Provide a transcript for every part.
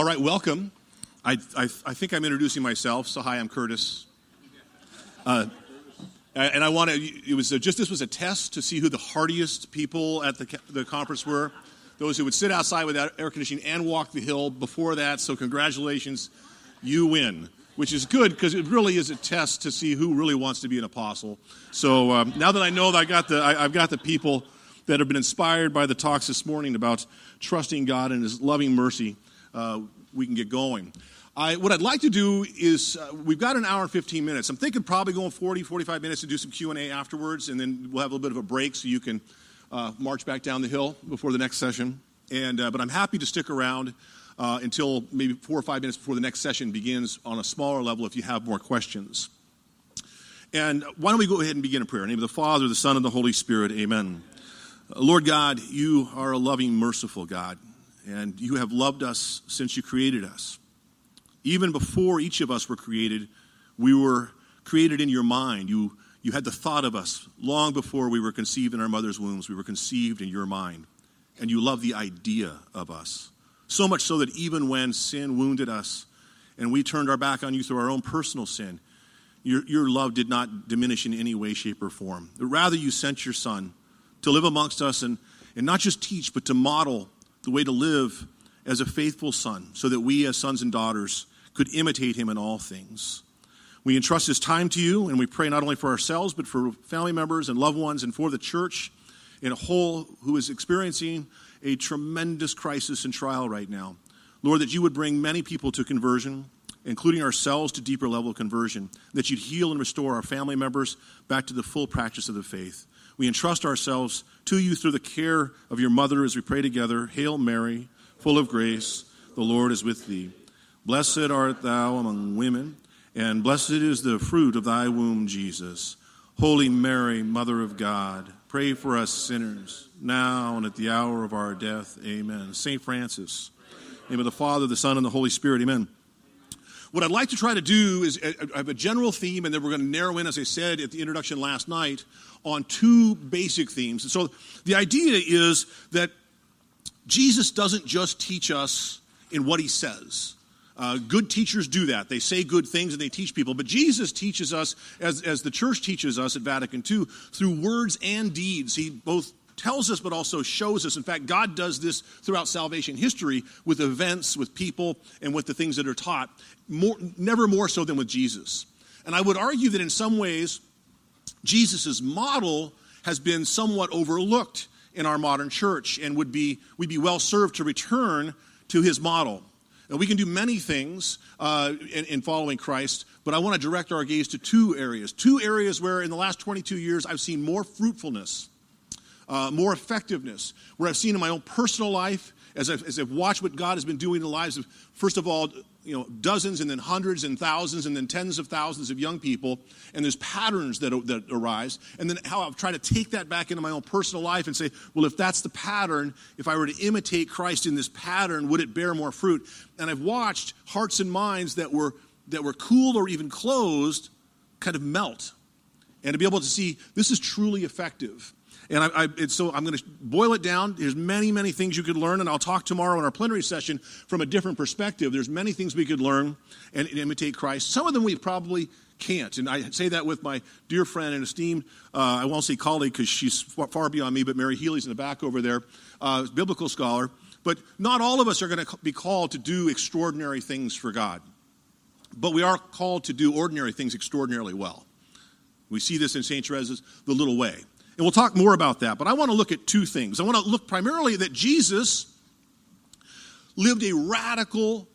All right, welcome. I, I, I think I'm introducing myself. So, hi, I'm Curtis. Uh, and I want to, it was just this was a test to see who the hardiest people at the, the conference were. Those who would sit outside without air conditioning and walk the hill before that. So, congratulations, you win, which is good because it really is a test to see who really wants to be an apostle. So, um, now that I know that I got the, I, I've got the people that have been inspired by the talks this morning about trusting God and His loving mercy uh, we can get going. I, what I'd like to do is uh, we've got an hour and 15 minutes. I'm thinking probably going 40, 45 minutes to do some Q&A afterwards, and then we'll have a little bit of a break so you can uh, march back down the hill before the next session. And, uh, but I'm happy to stick around uh, until maybe four or five minutes before the next session begins on a smaller level if you have more questions. And why don't we go ahead and begin a prayer? In the name of the Father, the Son, and the Holy Spirit, amen. Lord God, you are a loving, merciful God and you have loved us since you created us. Even before each of us were created, we were created in your mind. You, you had the thought of us long before we were conceived in our mother's wombs. We were conceived in your mind. And you love the idea of us. So much so that even when sin wounded us and we turned our back on you through our own personal sin, your, your love did not diminish in any way, shape, or form. But rather, you sent your son to live amongst us and, and not just teach, but to model the way to live as a faithful son, so that we, as sons and daughters, could imitate him in all things. We entrust his time to you, and we pray not only for ourselves, but for family members and loved ones, and for the church in a whole who is experiencing a tremendous crisis and trial right now. Lord, that you would bring many people to conversion, including ourselves to deeper level of conversion, that you'd heal and restore our family members back to the full practice of the faith. We entrust ourselves to you through the care of your mother as we pray together. Hail Mary, full of grace, the Lord is with thee. Blessed art thou among women, and blessed is the fruit of thy womb, Jesus. Holy Mary, Mother of God, pray for us sinners, now and at the hour of our death. Amen. St. Francis, name of the Father, the Son, and the Holy Spirit. Amen. What I'd like to try to do is uh, I have a general theme, and then we're going to narrow in, as I said at the introduction last night, on two basic themes. And so the idea is that Jesus doesn't just teach us in what he says. Uh, good teachers do that. They say good things and they teach people. But Jesus teaches us, as, as the church teaches us at Vatican II, through words and deeds. He both tells us but also shows us. In fact, God does this throughout salvation history with events, with people, and with the things that are taught, more, never more so than with Jesus. And I would argue that in some ways, Jesus' model has been somewhat overlooked in our modern church and would be, we'd be well served to return to his model. Now, we can do many things uh, in, in, following Christ, but I want to direct our gaze to two areas. Two areas where in the last 22 years I've seen more fruitfulness, uh, more effectiveness, where I've seen in my own personal life, as I've, as I've watched what God has been doing in the lives of, first of all, you know, dozens and then hundreds and thousands and then tens of thousands of young people, and there's patterns that, that arise. And then how I've tried to take that back into my own personal life and say, well, if that's the pattern, if I were to imitate Christ in this pattern, would it bear more fruit? And I've watched hearts and minds that were, that were cooled or even closed kind of melt. And to be able to see this is truly effective. And, I, I, so I'm going to boil it down. There's many, many things you could learn, and I'll talk tomorrow in our plenary session from a different perspective. There's many things we could learn and, and imitate Christ. Some of them we probably can't. And I say that with my dear friend and esteemed, uh, I won't say colleague because she's far beyond me, but Mary Healy's in the back over there, uh, biblical scholar. But not all of us are going to be called to do extraordinary things for God. But we are called to do ordinary things extraordinarily well. We see this in St. Therese's The Little Way. And we'll talk more about that. But I want to look at two things. I want to look primarily that Jesus lived a radical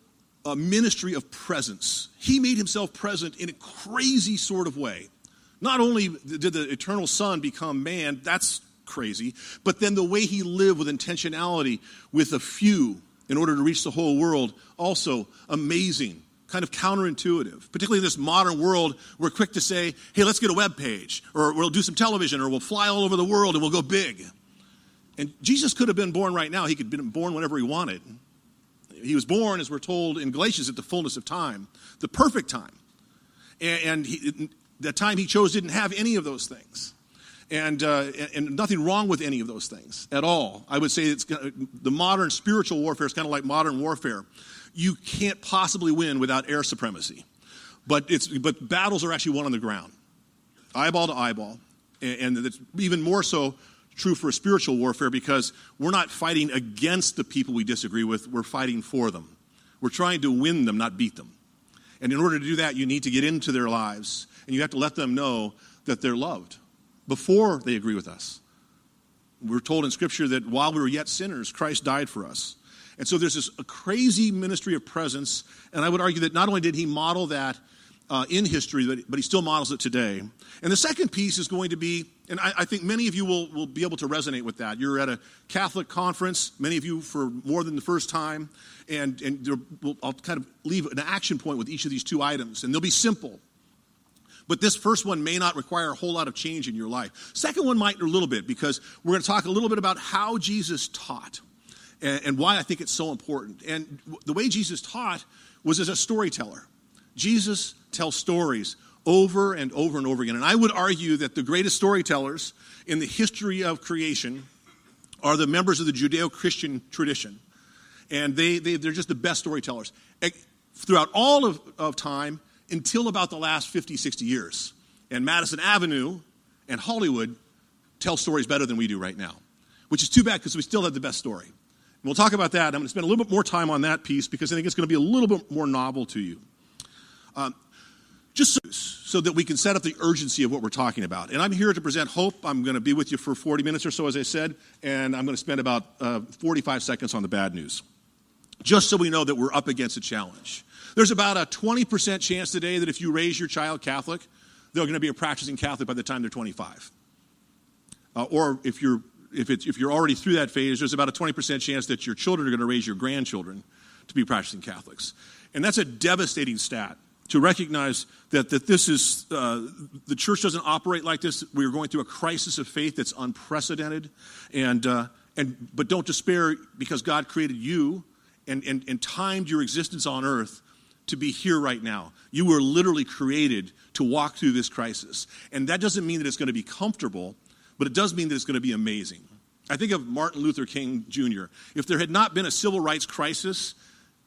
uh, ministry of presence. He made himself present in a crazy sort of way. Not only did the eternal Son become man, that's crazy, but then the way he lived with intentionality with a few in order to reach the whole world, also amazing kind of counterintuitive. Particularly in this modern world, we're quick to say, hey, let's get a web page, or we'll do some television, or we'll fly all over the world and we'll go big. And Jesus could have been born right now. He could have been born whenever he wanted. He was born, as we're told in Galatians, at the fullness of time, the perfect time. And he, the time he chose didn't have any of those things. And, uh, and nothing wrong with any of those things at all. I would say it's the modern spiritual warfare is kind of like modern warfare you can't possibly win without air supremacy. But, it's, but battles are actually won on the ground, eyeball to eyeball. And, and it's even more so true for spiritual warfare because we're not fighting against the people we disagree with, we're fighting for them. We're trying to win them, not beat them. And in order to do that, you need to get into their lives and you have to let them know that they're loved before they agree with us. We're told in Scripture that while we were yet sinners, Christ died for us. And so there's this crazy ministry of presence. And I would argue that not only did he model that uh, in history, but, but, he still models it today. And the second piece is going to be, and I, I, think many of you will, will be able to resonate with that. You're at a Catholic conference, many of you for more than the first time, and, and there, we'll, I'll kind of leave an action point with each of these two items, and they'll be simple. But this first one may not require a whole lot of change in your life. Second one might a little bit because we're going to talk a little bit about how Jesus taught and, and why I think it's so important. And the way Jesus taught was as a storyteller. Jesus tells stories over and over and over again. And I would argue that the greatest storytellers in the history of creation are the members of the Judeo Christian tradition. And they, they, they're just the best storytellers. Eh, throughout all of, of time, until about the last 50, 60 years. And Madison Avenue and Hollywood tell stories better than we do right now, which is too bad because we still have the best story. We'll talk about that. I'm going to spend a little bit more time on that piece because I think it's going to be a little bit more novel to you. Um, just so, so, that we can set up the urgency of what we're talking about. And I'm here to present hope. I'm going to be with you for 40 minutes or so, as I said, and I'm going to spend about uh, 45 seconds on the bad news, just so we know that we're up against a challenge. There's about a 20% chance today that if you raise your child Catholic, they're going to be a practicing Catholic by the time they're 25. Uh, or if you're, if, it's, if you're already through that phase, there's about a 20% chance that your children are going to raise your grandchildren to be practicing Catholics. And that's a devastating stat to recognize that, that this is, uh, the church doesn't operate like this. We are going through a crisis of faith that's unprecedented. And, uh, and, but don't despair because God created you and, and, and timed your existence on earth to be here right now. You were literally created to walk through this crisis. And that doesn't mean that it's going to be comfortable, but it does mean that it's going to be amazing. I think of Martin Luther King Jr. If there had not been a civil rights crisis,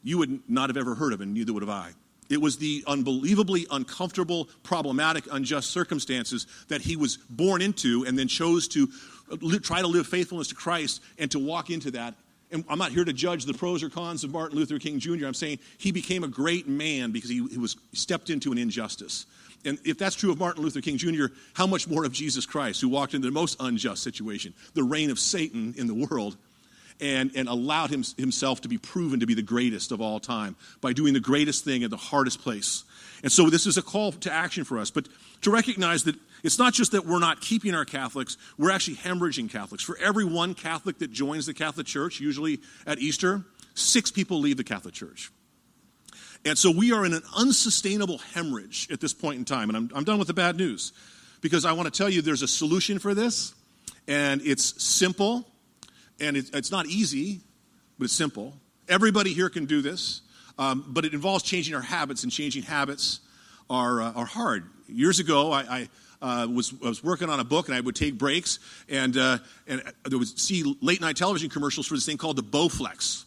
you would not have ever heard of him, neither would have I. It was the unbelievably uncomfortable, problematic, unjust circumstances that he was born into and then chose to uh, try to live faithfulness to Christ and to walk into that and I'm not here to judge the pros or cons of Martin Luther King Jr. I'm saying he became a great man because he, he was stepped into an injustice. And if that's true of Martin Luther King Jr., how much more of Jesus Christ, who walked into the most unjust situation, the reign of Satan in the world, and, and allowed him, himself to be proven to be the greatest of all time by doing the greatest thing at the hardest place. And so this is a call to action for us, but to recognize that it's not just that we're not keeping our Catholics, we're actually hemorrhaging Catholics. For every one Catholic that joins the Catholic Church, usually at Easter, six people leave the Catholic Church. And so we are in an unsustainable hemorrhage at this point in time. And I'm, I'm done with the bad news because I want to tell you there's a solution for this, and it's simple, and it, it's not easy, but it's simple. Everybody here can do this, um, but it involves changing our habits, and changing habits are, uh, are hard. Years ago, I, I uh, was, was working on a book and I would take breaks and, uh, and I would see late night television commercials for this thing called the Bowflex.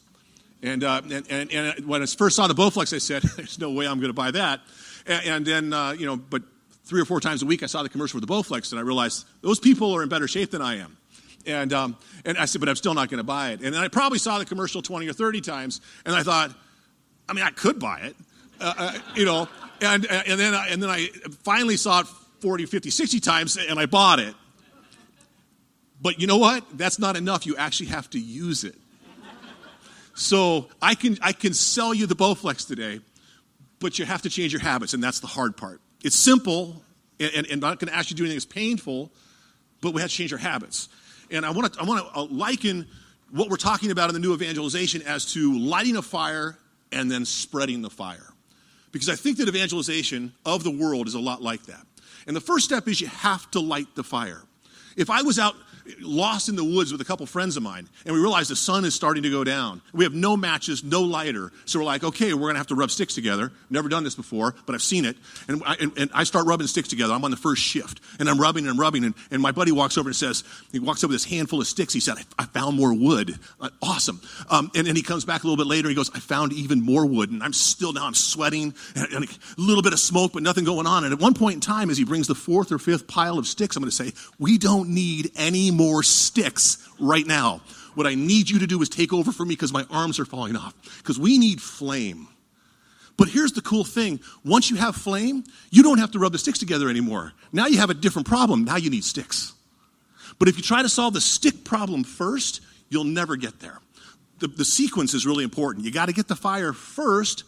And, uh, and, and, and, when I first saw the Bowflex, I said, there's no way I'm going to buy that. And, and then, uh, you know, but three or four times a week I saw the commercial for the Bowflex and I realized those people are in better shape than I am. And, um, and I said, but I'm still not going to buy it. And I probably saw the commercial 20 or 30 times and I thought, I mean, I could buy it, uh, uh, you know. And, and, then I, and then I finally saw it 40, 50, 60 times and I bought it. But you know what? That's not enough. You actually have to use it. So I can, I can sell you the Bowflex today, but you have to change your habits, and that's the hard part. It's simple, and, and, and I'm not going to ask you to do anything that's painful, but we have to change our habits. And I want to I want to uh, liken what we're talking about in the new evangelization as to lighting a fire and then spreading the fire. Because I think that evangelization of the world is a lot like that. And the first step is you have to light the fire. If I was out lost in the woods with a couple friends of mine, and we realize the sun is starting to go down. We have no matches, no lighter. So we're like, okay, we're going to have to rub sticks together. Never done this before, but I've seen it. And I, and, and I start rubbing sticks together. I'm on the first shift, and I'm rubbing and rubbing. And, and my buddy walks over and says, he walks over with this handful of sticks. He said, I, I found more wood. Like, awesome. Um, and then he comes back a little bit later. He goes, I found even more wood. And I'm still now, I'm sweating, and, and a little bit of smoke, but nothing going on. And at one point in time, as he brings the fourth or fifth pile of sticks, I'm going to say, we don't need any more sticks right now. What I need you to do is take over for me because my arms are falling off. Because we need flame. But here's the cool thing once you have flame, you don't have to rub the sticks together anymore. Now you have a different problem. Now you need sticks. But if you try to solve the stick problem first, you'll never get there. The, the sequence is really important. You got to get the fire first,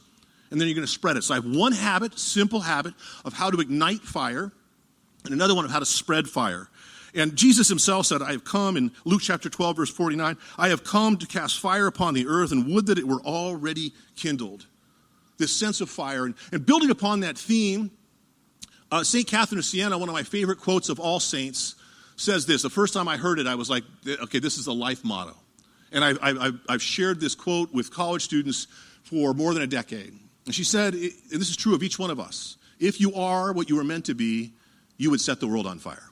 and then you're going to spread it. So I have one habit, simple habit, of how to ignite fire, and another one of how to spread fire. And Jesus himself said, I have come in Luke chapter 12, verse 49, I have come to cast fire upon the earth and would that it were already kindled. This sense of fire. And, and building upon that theme, uh, St. Catherine of Siena, one of my favorite quotes of all saints, says this. The first time I heard it, I was like, okay, this is a life motto. And I, I, I've shared this quote with college students for more than a decade. And she said, and this is true of each one of us if you are what you were meant to be, you would set the world on fire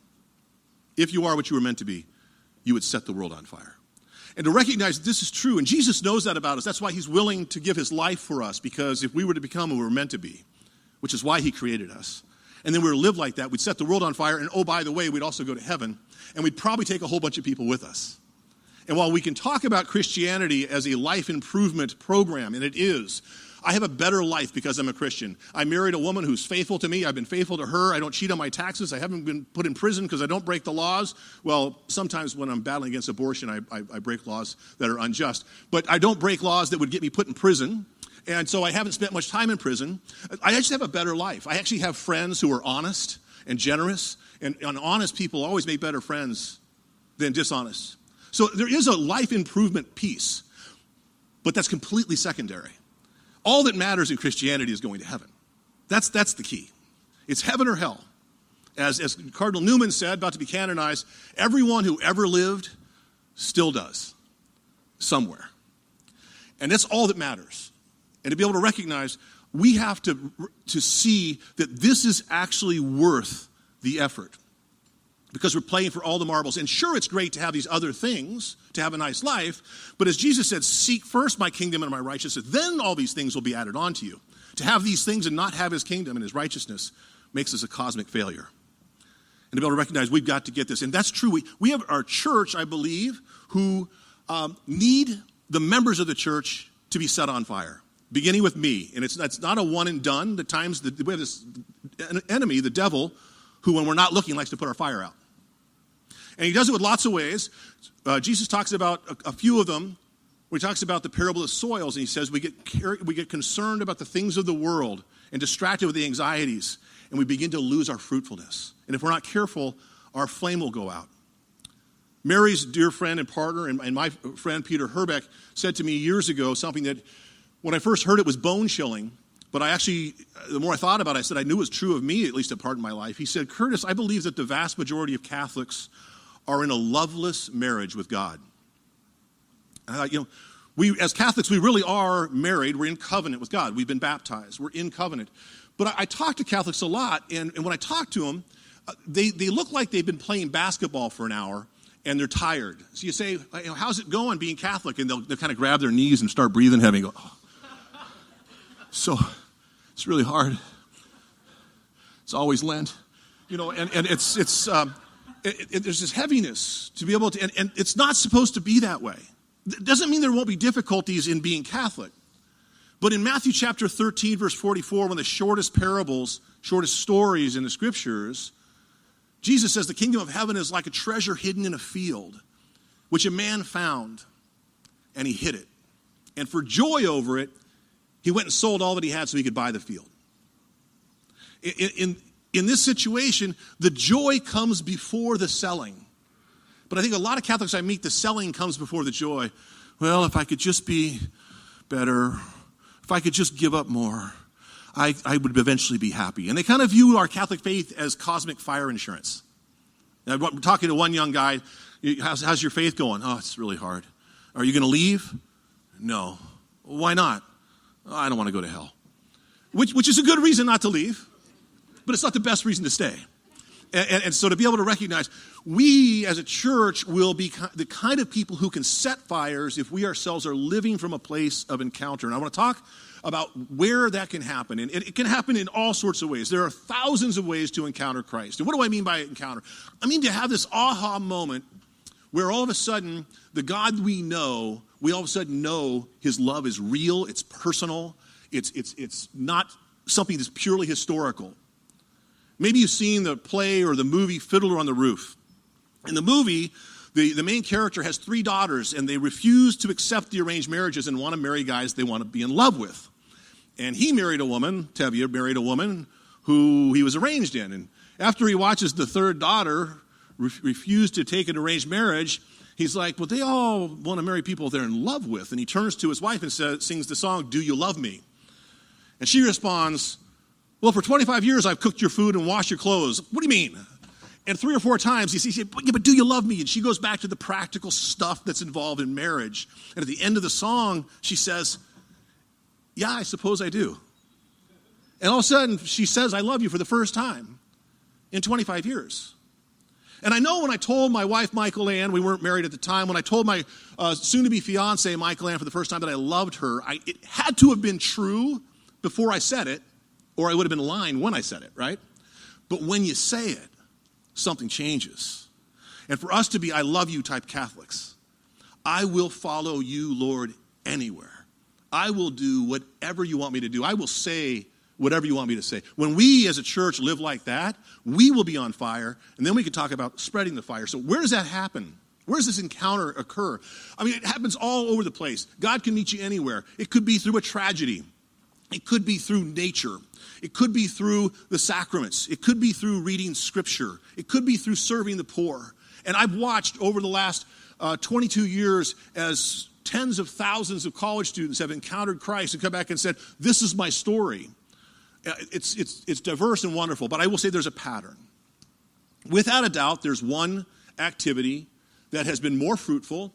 if you are what you were meant to be, you would set the world on fire. And to recognize this is true, and Jesus knows that about us. That's why he's willing to give his life for us, because if we were to become what we were meant to be, which is why he created us, and then we were to live like that, we'd set the world on fire, and oh, by the way, we'd also go to heaven, and we'd probably take a whole bunch of people with us. And while we can talk about Christianity as a life improvement program, and it is, I have a better life because I'm a Christian. I married a woman who's faithful to me. I've been faithful to her. I don't cheat on my taxes. I haven't been put in prison because I don't break the laws. Well, sometimes when I'm battling against abortion, I, I, I break laws that are unjust. But I don't break laws that would get me put in prison. And so I haven't spent much time in prison. I actually have a better life. I actually have friends who are honest and generous. And, and honest people always make better friends than dishonest. So there is a life improvement piece, but that's completely secondary. All that matters in Christianity is going to heaven. That's, that's the key. It's heaven or hell. As, as Cardinal Newman said, about to be canonized, everyone who ever lived still does, somewhere. And that's all that matters. And to be able to recognize, we have to, to see that this is actually worth the effort because we're playing for all the marbles. And sure, it's great to have these other things, to have a nice life, but as Jesus said, seek first my kingdom and my righteousness, then all these things will be added on to you. To have these things and not have his kingdom and his righteousness makes us a cosmic failure. And to be able to recognize we've got to get this. And that's true. We, we have our church, I believe, who um, need the members of the church to be set on fire, beginning with me. And it's, it's not a one and done. The times the, we have this enemy, the devil, who, when we're not looking, likes to put our fire out. And he does it with lots of ways. Uh, Jesus talks about a, a, few of them. He talks about the parable of soils, and he says we get, we get concerned about the things of the world and distracted with the anxieties, and we begin to lose our fruitfulness. And if we're not careful, our flame will go out. Mary's dear friend and partner, and, and my friend Peter Herbeck, said to me years ago something that when I first heard it was bone chilling. But I actually, the more I thought about it, I said I knew it was true of me, at least a part of my life. He said, Curtis, I believe that the vast majority of Catholics are in a loveless marriage with God. Uh, you know, we as Catholics, we really are married. We're in covenant with God. We've been baptized. We're in covenant. But I, I talk to Catholics a lot, and, and when I talk to them, uh, they, they look like they've been playing basketball for an hour and they're tired. So you say, you know, How's it going being Catholic? And they'll, they'll kind of grab their knees and start breathing heavy and go, oh. So it's really hard. It's always Lent, you know, and, and it's, it's, um, it, it, there's this heaviness to be able to, and, and it's not supposed to be that way. It doesn't mean there won't be difficulties in being Catholic. But in Matthew chapter 13, verse 44, one of the shortest parables, shortest stories in the scriptures, Jesus says the kingdom of heaven is like a treasure hidden in a field, which a man found, and he hid it. And for joy over it, he went and sold all that he had so he could buy the field. In, in, in this situation, the joy comes before the selling. But I think a lot of Catholics I meet, the selling comes before the joy. Well, if I could just be better, if I could just give up more, I, I would eventually be happy. And they kind of view our Catholic faith as cosmic fire insurance. I'm talking to one young guy. How's, how's your faith going? Oh, it's really hard. Are you going to leave? No. Why not? Oh, I don't want to go to hell. Which, which is a good reason not to leave, but it's not the best reason to stay. And, and, and, so to be able to recognize, we as a church will be the kind of people who can set fires if we ourselves are living from a place of encounter. And I want to talk about where that can happen. And it, it can happen in all sorts of ways. There are thousands of ways to encounter Christ. And what do I mean by encounter? I mean to have this aha moment where all of a sudden the God we know, we all of a sudden know his love is real, it's personal, it's, it's, it's not something that's purely historical. Maybe you've seen the play or the movie Fiddler on the Roof. In the movie, the, the main character has three daughters, and they refuse to accept the arranged marriages and want to marry guys they want to be in love with. And he married a woman, Tevye married a woman who he was arranged in. And after he watches the third daughter re- refuse to take an arranged marriage, he's like, Well, they all want to marry people they're in love with. And he turns to his wife and says, sings the song, Do You Love Me? And she responds, well, for 25 years, I've cooked your food and washed your clothes. What do you mean? And three or four times he says, yeah, but do you love me? And she goes back to the practical stuff that's involved in marriage. And at the end of the song, she says, Yeah, I suppose I do. And all of a sudden, she says, I love you for the first time in 25 years. And I know when I told my wife, Michaelann, we weren't married at the time, when I told my uh, soon to be fiance, Michaelann, for the first time that I loved her, I, it had to have been true before I said it or I would have been lying when I said it, right? But when you say it, something changes. And for us to be I love you type Catholics, I will follow you, Lord, anywhere. I will do whatever you want me to do. I will say whatever you want me to say. When we as a church live like that, we will be on fire, and then we can talk about spreading the fire. So, where does that happen? Where does this encounter occur? I mean, it happens all over the place. God can meet you anywhere. It could be through a tragedy, it could be through nature. It could be through the sacraments. It could be through reading scripture. It could be through serving the poor. And I've watched over the last uh, 22 years as tens of thousands of college students have encountered Christ and come back and said, This is my story. It's, it's, it's diverse and wonderful, but I will say there's a pattern. Without a doubt, there's one activity that has been more fruitful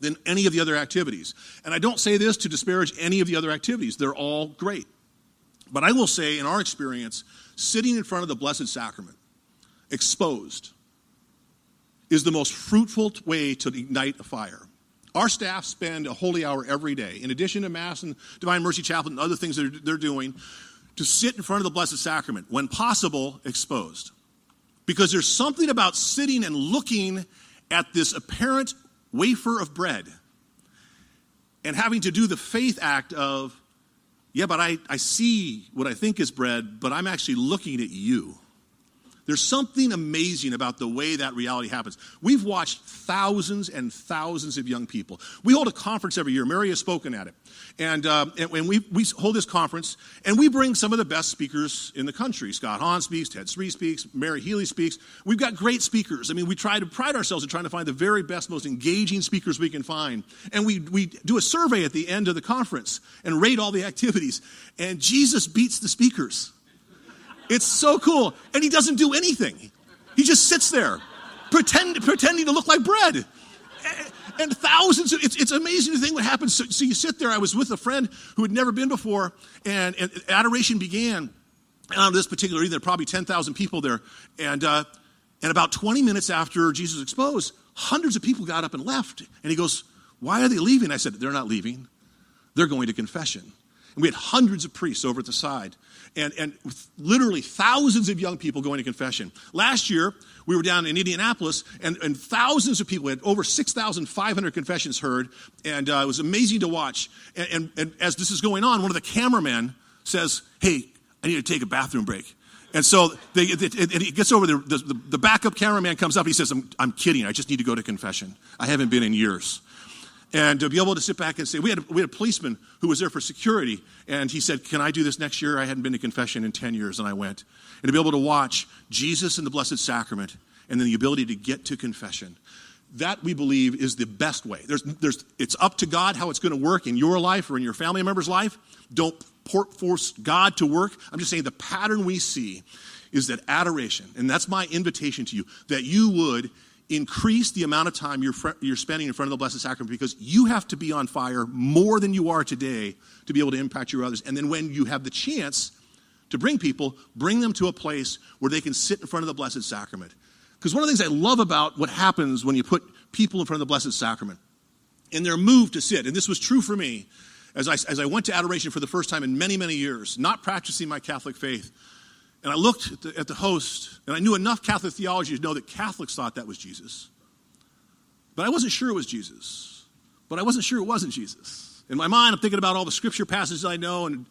than any of the other activities. And I don't say this to disparage any of the other activities, they're all great. But I will say, in our experience, sitting in front of the Blessed Sacrament, exposed, is the most fruitful way to ignite a fire. Our staff spend a holy hour every day, in addition to Mass and Divine Mercy Chaplet and other things that they're doing, to sit in front of the Blessed Sacrament, when possible, exposed. Because there's something about sitting and looking at this apparent wafer of bread and having to do the faith act of yeah, but I, I see what I think is bread, but I'm actually looking at you. There's something amazing about the way that reality happens. We've watched thousands and thousands of young people. We hold a conference every year. Mary has spoken at it. And, uh, and, and we, we hold this conference, and we bring some of the best speakers in the country. Scott Hahn speaks, Ted Sri speaks, Mary Healy speaks. We've got great speakers. I mean, we try to pride ourselves in trying to find the very best, most engaging speakers we can find. And we, we do a survey at the end of the conference and rate all the activities. And Jesus beats the speakers. It's so cool. And he doesn't do anything. He just sits there, pretend, pretending to look like bread. And thousands, of, it's, it's amazing the thing what happens. So, so, you sit there. I was with a friend who had never been before, and, and adoration began. And on this particular evening, probably 10,000 people there. And, uh, and about 20 minutes after Jesus exposed, hundreds of people got up and left. And he goes, Why are they leaving? I said, They're not leaving, they're going to confession. And we had hundreds of priests over at the side and, and literally thousands of young people going to confession. Last year, we were down in Indianapolis, and, and thousands of people, had over 6,500 confessions heard, and uh, it was amazing to watch. And, and, and as this is going on, one of the cameramen says, Hey, I need to take a bathroom break. And so they, it, it, it gets over, the, the, the backup cameraman comes up, he says, I'm, I'm kidding, I just need to go to confession. I haven't been in years and to be able to sit back and say, we had, we had a policeman who was there for security, and he said, Can I do this next year? I hadn't been to confession in 10 years, and I went. And to be able to watch Jesus in the Blessed Sacrament, and then the ability to get to confession. That we believe is the best way. There's, there's, it's up to God how it's going to work in your life or in your family member's life. Don't force God to work. I'm just saying the pattern we see is that adoration, and that's my invitation to you, that you would increase the amount of time you're, fr- you're spending in front of the Blessed Sacrament because you have to be on fire more than you are today to be able to impact your others. And then when you have the chance to bring people, bring them to a place where they can sit in front of the Blessed Sacrament. Because one of the things I love about what happens when you put people in front of the Blessed Sacrament and they're moved to sit, and this was true for me as I, as I went to adoration for the first time in many, many years, not practicing my Catholic faith. And I looked at the, at the host, and I knew enough Catholic theology to know that Catholics thought that was Jesus. But I wasn't sure it was Jesus. But I wasn't sure it wasn't Jesus. In my mind, I'm thinking about all the scripture passages I know, and,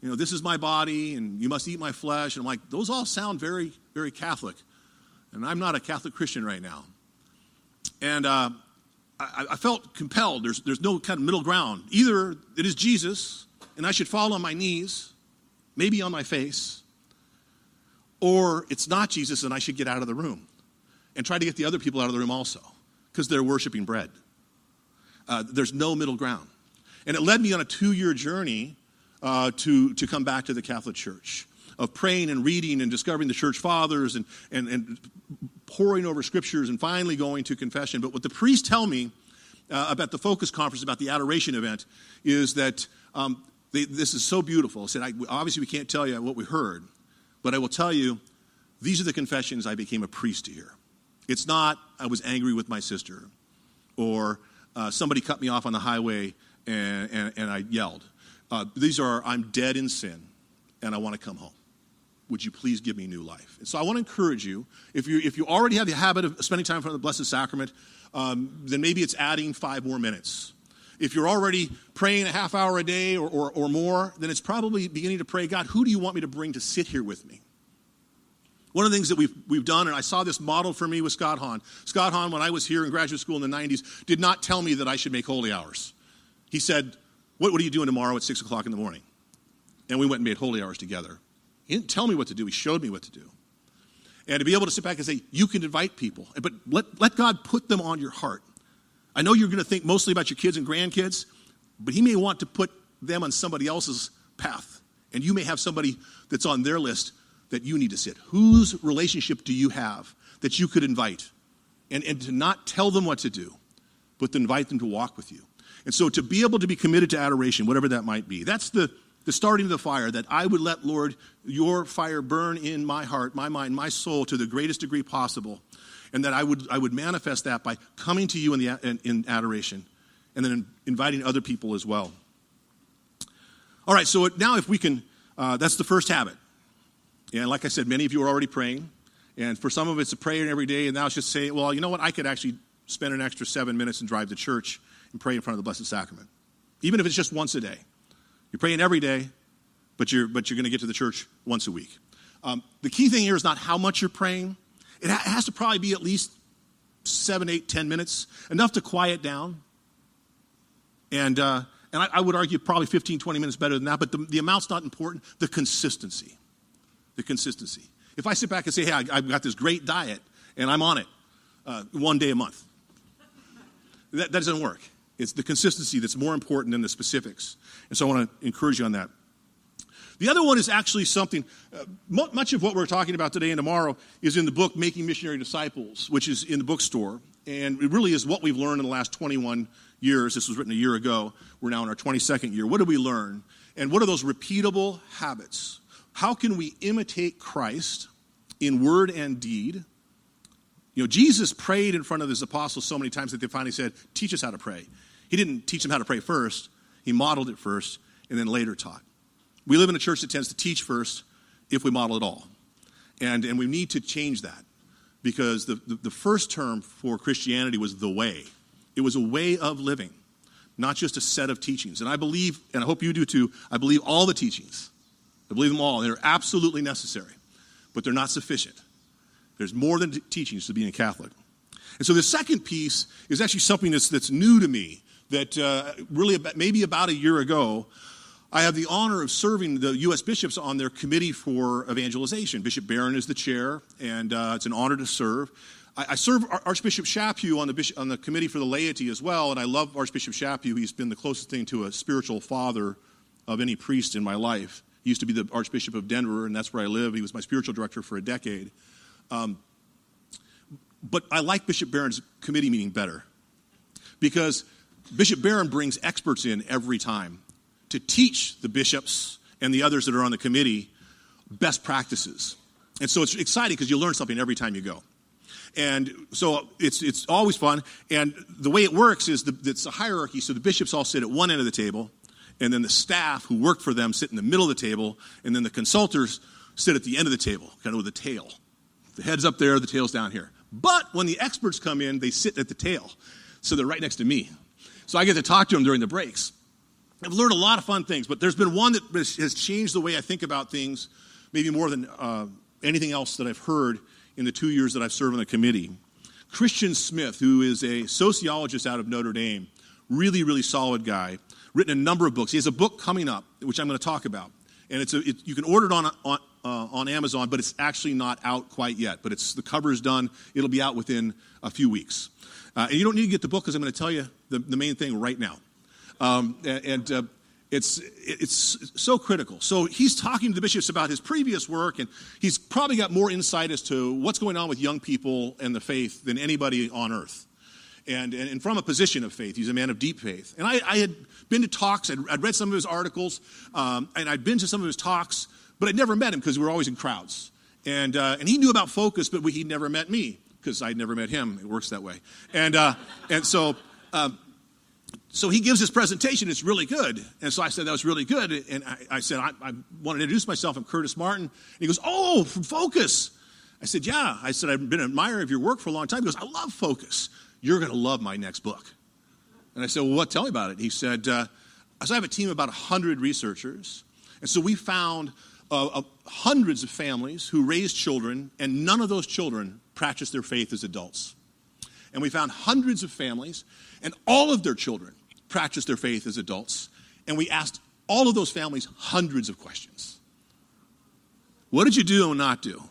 you know, this is my body, and you must eat my flesh. And I'm like, those all sound very, very Catholic. And I'm not a Catholic Christian right now. And uh, I, I, felt compelled. There's, there's no kind of middle ground. Either it is Jesus, and I should fall on my knees, maybe on my face, or it's not Jesus, and I should get out of the room and try to get the other people out of the room also because they're worshiping bread. Uh, there's no middle ground. And it led me on a two year journey uh, to, to come back to the Catholic Church of praying and reading and discovering the church fathers and, and, and poring over scriptures and finally going to confession. But what the priests tell me uh, about the focus conference, about the adoration event, is that um, they, this is so beautiful. I said, I, obviously, we can't tell you what we heard, but I will tell you these are the confessions I became a priest to hear. It's not, I was angry with my sister, or uh, somebody cut me off on the highway and, and, and I yelled. Uh, these are, I'm dead in sin and I want to come home would you please give me new life? And so I want to encourage you, if you, if you already have the habit of spending time in front of the Blessed Sacrament, um, then maybe it's adding five more minutes. If you're already praying a half hour a day or, or, or more, then it's probably beginning to pray, God, who do you want me to bring to sit here with me? One of the things that we've, we've done, and I saw this model for me with Scott Hahn. Scott Hahn, when I was here in graduate school in the 90s, did not tell me that I should make holy hours. He said, What, what are you doing tomorrow at 6 o'clock in the morning? And we went and made holy hours together. He didn't tell me what to do, he showed me what to do. And to be able to sit back and say, you can invite people, but let, let God put them on your heart. I know you're going to think mostly about your kids and grandkids, but He may want to put them on somebody else's path. And you may have somebody that's on their list that you need to sit. Whose relationship do you have that you could invite? And, and to not tell them what to do, but to invite them to walk with you. And so to be able to be committed to adoration, whatever that might be, that's the, the starting of the fire, that I would let, Lord, your fire burn in my heart, my mind, my soul to the greatest degree possible. And that I would, I would manifest that by coming to you in, the, in, in adoration and then inviting other people as well. All right, so now if we can, uh, that's the first habit. And like I said, many of you are already praying. And for some of it's a prayer every day, and now it's just saying, well, you know what? I could actually spend an extra seven minutes and drive to church and pray in front of the Blessed Sacrament, even if it's just once a day. You're praying every day, but you're, but you're going to get to the church once a week. Um, the key thing here is not how much you're praying. It ha- has to probably be at least seven, eight, ten minutes, enough to quiet down. And, uh, and I, I, would argue probably 15, 20 minutes better than that, but the, the amount's not important. The consistency. The consistency. If I sit back and say, hey, I, have got this great diet and I'm on it uh, one day a month, that, that doesn't work. It's the consistency that's more important than the specifics. And so I want to encourage you on that. The other one is actually something, uh, much of what we're talking about today and tomorrow is in the book Making Missionary Disciples, which is in the bookstore. And it really is what we've learned in the last 21 years. This was written a year ago. We're now in our 22nd year. What did we learn? And what are those repeatable habits? How can we imitate Christ in word and deed? You know, Jesus prayed in front of his apostles so many times that they finally said, Teach us how to pray. He didn't teach them how to pray first, he modeled it first and then later taught. We live in a church that tends to teach first if we model at all. And, and we need to change that because the, the, the first term for Christianity was the way. It was a way of living, not just a set of teachings. And I believe, and I hope you do too, I believe all the teachings. I believe them all. They're absolutely necessary, but they're not sufficient. There's more than teachings to being a Catholic. And so the second piece is actually something that's, that's new to me that uh, really about, maybe about a year ago, I have the honor of serving the U.S. bishops on their committee for evangelization. Bishop Barron is the chair, and uh, it's an honor to serve. I, I serve Archbishop Chaput on the, bishop, on the committee for the laity as well, and I love Archbishop Chaput. He's been the closest thing to a spiritual father of any priest in my life. He used to be the Archbishop of Denver, and that's where I live. He was my spiritual director for a decade. Um, but I like Bishop Barron's committee meeting better because Bishop Barron brings experts in every time to teach the bishops and the others that are on the committee best practices. And so it's exciting because you learn something every time you go. And so it's, it's always fun. And the way it works is the, it's a hierarchy. So the bishops all sit at one end of the table, and then the staff who work for them sit in the middle of the table, and then the consultors sit at the end of the table, kind of with a tail. The head's up there, the tail's down here. But when the experts come in, they sit at the tail. So they're right next to me. So I get to talk to them during the breaks. I've learned a lot of fun things, but there's been one that has changed the way I think about things, maybe more than uh, anything else that I've heard in the two years that I've served on the committee. Christian Smith, who is a sociologist out of Notre Dame, really, really solid guy, written a number of books. He has a book coming up, which I'm going to talk about. And it's a, it, you can order it on, on, uh, on Amazon, but it's actually not out quite yet. But it's, the cover is done. It'll be out within a few weeks. Uh, and you don't need to get the book because I'm going to tell you the, the main thing right now. Um, and, uh, it's, it's so critical. So he's talking to the bishops about his previous work, and he's probably got more insight as to what's going on with young people and the faith than anybody on earth. And, and, and from a position of faith, he's a man of deep faith. And I, I had been to talks, I'd, I'd, read some of his articles, um, and I'd been to some of his talks, but I'd never met him because we were always in crowds. And, uh, and he knew about focus, but we, he'd never met me because I'd never met him. It works that way. And, uh, and so um, so he gives his presentation. It's really good. And so I said, that was really good. And I, I said, I, I, want to introduce myself. I'm Curtis Martin. And he goes, oh, from Focus. I said, yeah. I said, I've been an admirer of your work for a long time. He goes, I love Focus. You're going to love my next book. And I said, well, what? Tell me about it. He said, uh, so I have a team of about 100 researchers. And so we found uh, uh, hundreds of families who raised children, and none of those children practiced their faith as adults. And we found hundreds of families, and all of their children practice their faith as adults. And we asked all of those families hundreds of questions. What did you do and not do?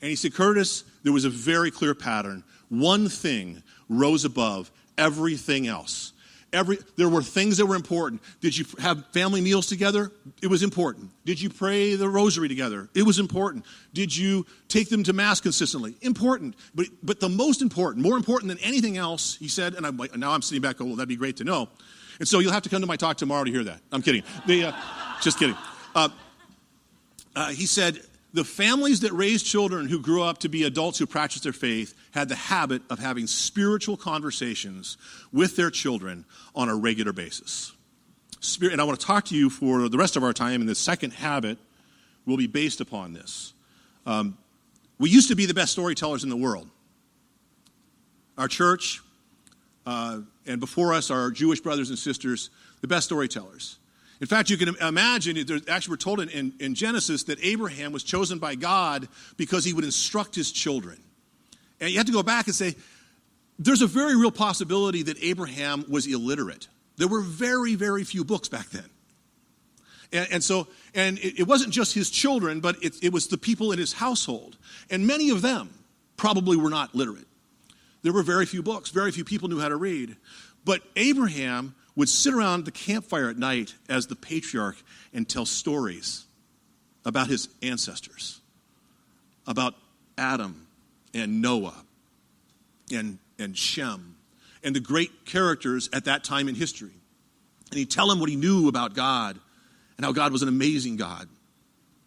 And he said, Curtis, there was a very clear pattern. One thing rose above everything else. Every, there were things that were important. Did you have family meals together? It was important. Did you pray the rosary together? It was important. Did you take them to mass consistently? Important. But, but the most important, more important than anything else, he said, and I'm, like, now I'm sitting back, oh, well, that'd be great to know. And so you'll have to come to my talk tomorrow to hear that. I'm kidding. The, uh, just kidding. Uh, uh, he said, the families that raised children who grew up to be adults who practiced their faith had the habit of having spiritual conversations with their children on a regular basis. Spirit, and I want to talk to you for the rest of our time, and the second habit will be based upon this. Um, we used to be the best storytellers in the world. Our church, uh, and before us, our Jewish brothers and sisters, the best storytellers. In fact, you can imagine, actually, we're told in, in, in, Genesis that Abraham was chosen by God because he would instruct his children. And you have to go back and say, there's a very real possibility that Abraham was illiterate. There were very, very few books back then. And, and so, and it, it, wasn't just his children, but it, it was the people in his household. And many of them probably were not literate. There were very few books, very few people knew how to read. But Abraham would sit around the campfire at night as the patriarch and tell stories about his ancestors, about Adam and Noah and, and Shem and the great characters at that time in history. And he'd tell him what he knew about God and how God was an amazing God.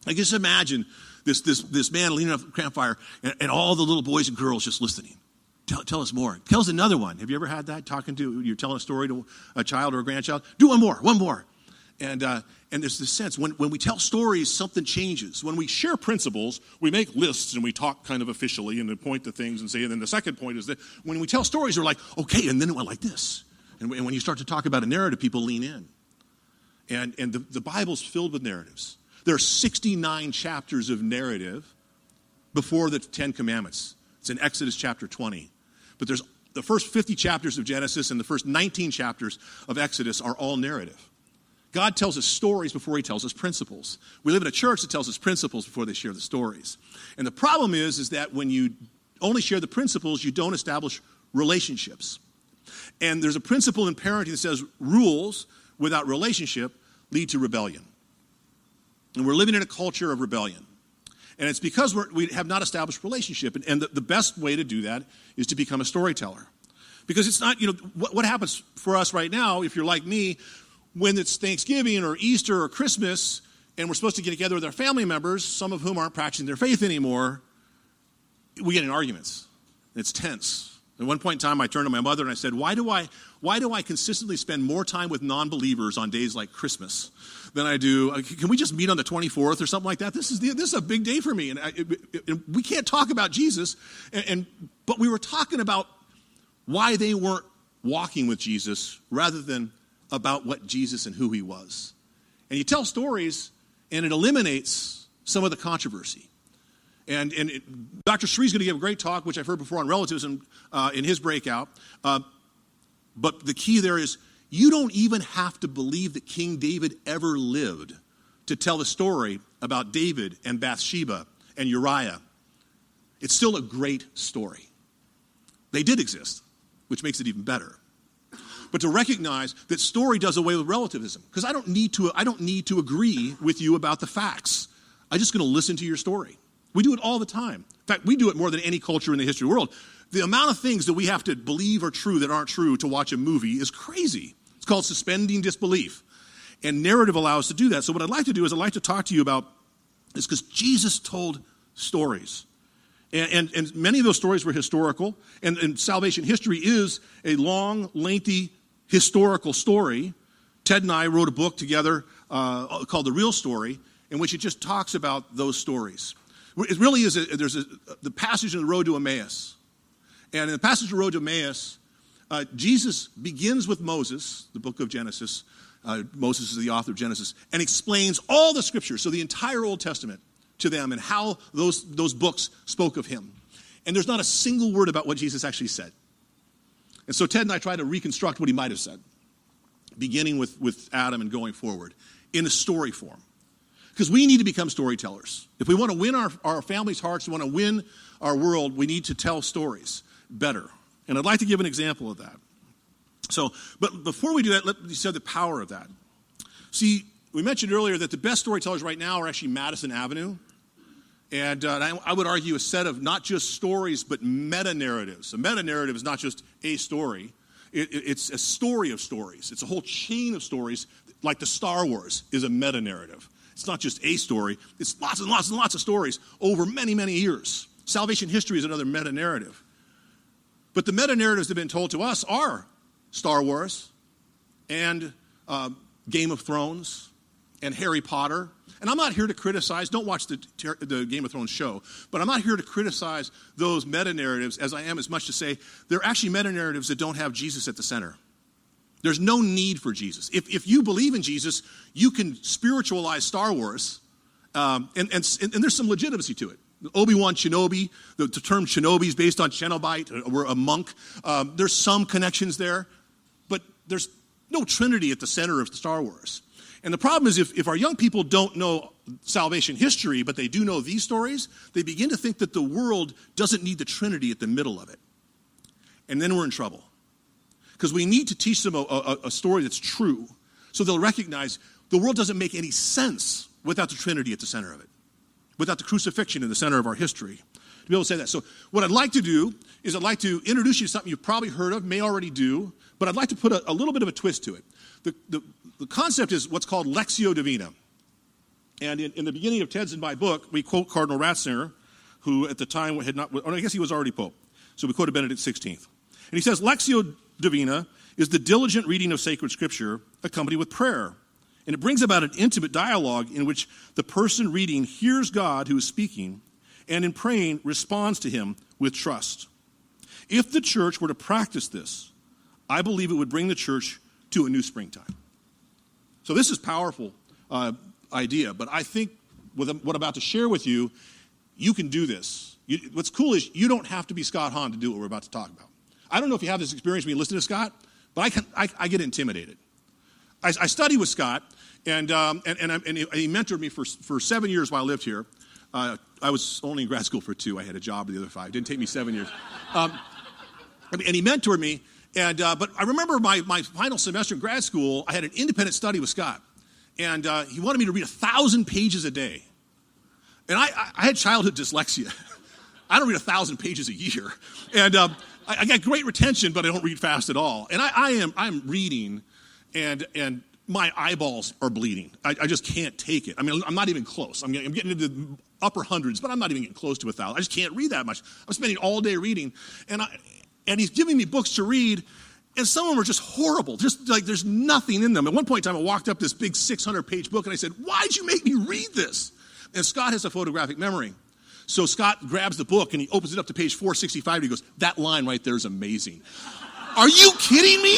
I just imagine this, this, this man leaning up the campfire and, and all the little boys and girls just listening. Tell, tell, us more. Tell us another one. Have you ever had that? Talking to, you're telling a story to a child or a grandchild? Do one more, one more. And, uh, and there's this sense when, when we tell stories, something changes. When we share principles, we make lists and we talk kind of officially and point to things and say, and then the second point is that when we tell stories, we're like, okay, and then it went like this. And when you start to talk about a narrative, people lean in. And, and the, the Bible's filled with narratives. There are 69 chapters of narrative before the Ten Commandments. It's in Exodus chapter 20. But there's the first 50 chapters of Genesis and the first 19 chapters of Exodus are all narrative. God tells us stories before he tells us principles. We live in a church that tells us principles before they share the stories. And the problem is is that when you only share the principles, you don't establish relationships. And there's a principle in parenting that says rules without relationship lead to rebellion. And we're living in a culture of rebellion. And it's because we have not established relationship. And, and the, the, best way to do that is to become a storyteller. Because it's not, you know, what, what happens for us right now, if you're like me, when it's Thanksgiving or Easter or Christmas, and we're supposed to get together with our family members, some of whom aren't practicing their faith anymore, we get in arguments. It's tense. At one point in time, I turned to my mother and I said, Why do I, why do I consistently spend more time with non believers on days like Christmas than I do? Uh, can we just meet on the 24th or something like that? This is, the, this is a big day for me. And, I, it, it, we can't talk about Jesus. And, and, but we were talking about why they weren't walking with Jesus rather than about what Jesus and who he was. And you tell stories, and it eliminates some of the controversy. And, and it, Dr. Sri's going to give a great talk, which I've heard before on relativism uh, in his breakout. Uh, but the key there is you don't even have to believe that King David ever lived to tell the story about David and Bathsheba and Uriah. It's still a great story. They did exist, which makes it even better. But to recognize that story does away with relativism, because I don't need to I don't need to agree with you about the facts. I'm just going to listen to your story. We do it all the time. In fact, we do it more than any culture in the history of the world. The amount of things that we have to believe are true that aren't true to watch a movie is crazy. It's called suspending disbelief. And narrative allows us to do that. So, what I'd like to do is I'd like to talk to you about this because Jesus told stories. And, and, and, many of those stories were historical. And, and salvation history is a long, lengthy historical story. Ted and I wrote a book together uh, called The Real Story, in which it just talks about those stories. It really is, a, there's a, the passage in the road to Emmaus. And in the passage of the road to Emmaus, uh, Jesus begins with Moses, the book of Genesis. Uh, Moses is the author of Genesis, and explains all the scriptures, so the entire Old Testament, to them and how those, those books spoke of him. And there's not a single word about what Jesus actually said. And so Ted and I try to reconstruct what he might have said, beginning with, with Adam and going forward in a story form. Because we need to become storytellers. If we want to win our, our families' hearts, we want to win our world, we need to tell stories better. And I'd like to give an example of that. So, but before we do that, let me say the power of that. See, we mentioned earlier that the best storytellers right now are actually Madison Avenue. And, uh, I, I, would argue a set of not just stories, but meta narratives. A meta narrative is not just a story, it, it, it's a story of stories. It's a whole chain of stories, like the Star Wars is a meta narrative. It's not just a story, it's lots and lots and lots of stories over many, many years. Salvation history is another meta narrative. But the meta narratives that have been told to us are Star Wars and uh, Game of Thrones and Harry Potter. And I'm not here to criticize, don't watch the, the Game of Thrones show, but I'm not here to criticize those meta narratives as I am as much to say they're actually meta narratives that don't have Jesus at the center. There's no need for Jesus. If, if you believe in Jesus, you can spiritualize Star Wars, um, and, and, and there's some legitimacy to it. Obi Wan Kenobi, the, the, term Kenobi is based on Cenobite, or a monk. Um, there's some connections there, but there's no Trinity at the center of Star Wars. And the problem is, if, if our young people don't know salvation history, but they do know these stories, they begin to think that the world doesn't need the Trinity at the middle of it. And then we're in trouble because we need to teach them a, a, a story that's true so they'll recognize the world doesn't make any sense without the Trinity at the center of it, without the crucifixion in the center of our history. To be able to say that. So, what I'd like to do is I'd like to introduce you to something you've probably heard of, may already do, but I'd like to put a, a little bit of a twist to it. The, the, the, concept is what's called Lectio Divina. And in, in, the beginning of Ted's and my book, we quote Cardinal Ratzinger, who at the time had not, oh, I guess he was already Pope. So we quoted Benedict XVI. And he says, Lectio Divina is the diligent reading of sacred scripture accompanied with prayer. And it brings about an intimate dialogue in which the person reading hears God who is speaking and in praying responds to him with trust. If the church were to practice this, I believe it would bring the church to a new springtime. So this is powerful uh, idea, but I think with what I'm about to share with you, you can do this. You, what's cool is you don't have to be Scott Hahn to do what we're about to talk about. I don't know if you have this experience when you listen to Scott, but I, can, I, I get intimidated. I, I study with Scott, and, um, and, and, and, he mentored me for, for seven years while I lived here. Uh, I was only in grad school for two. I had a job the other five. It didn't take me seven years. Um, and he mentored me. And, uh, but I remember my, my final semester in grad school, I had an independent study with Scott. and uh, he wanted me to read a thousand pages a day. And I, I had childhood dyslexia. I don't read a thousand pages a year. And um, I, I got great retention, but I don't read fast at all. And I, I am I'm reading, and and my eyeballs are bleeding. I, I, just can't take it. I mean, I'm not even close. I'm getting, I'm getting into the upper hundreds, but I'm not even getting close to a thousand. I just can't read that much. I'm spending all day reading, and I, and he's giving me books to read, and some of them are just horrible. Just like there's nothing in them. At one point in time, I walked up this big 600 page book, and I said, "Why'd you make me read this?" And Scott has a photographic memory. So Scott grabs the book and he opens it up to page 465 and he goes, That line right there is amazing. Are you kidding me?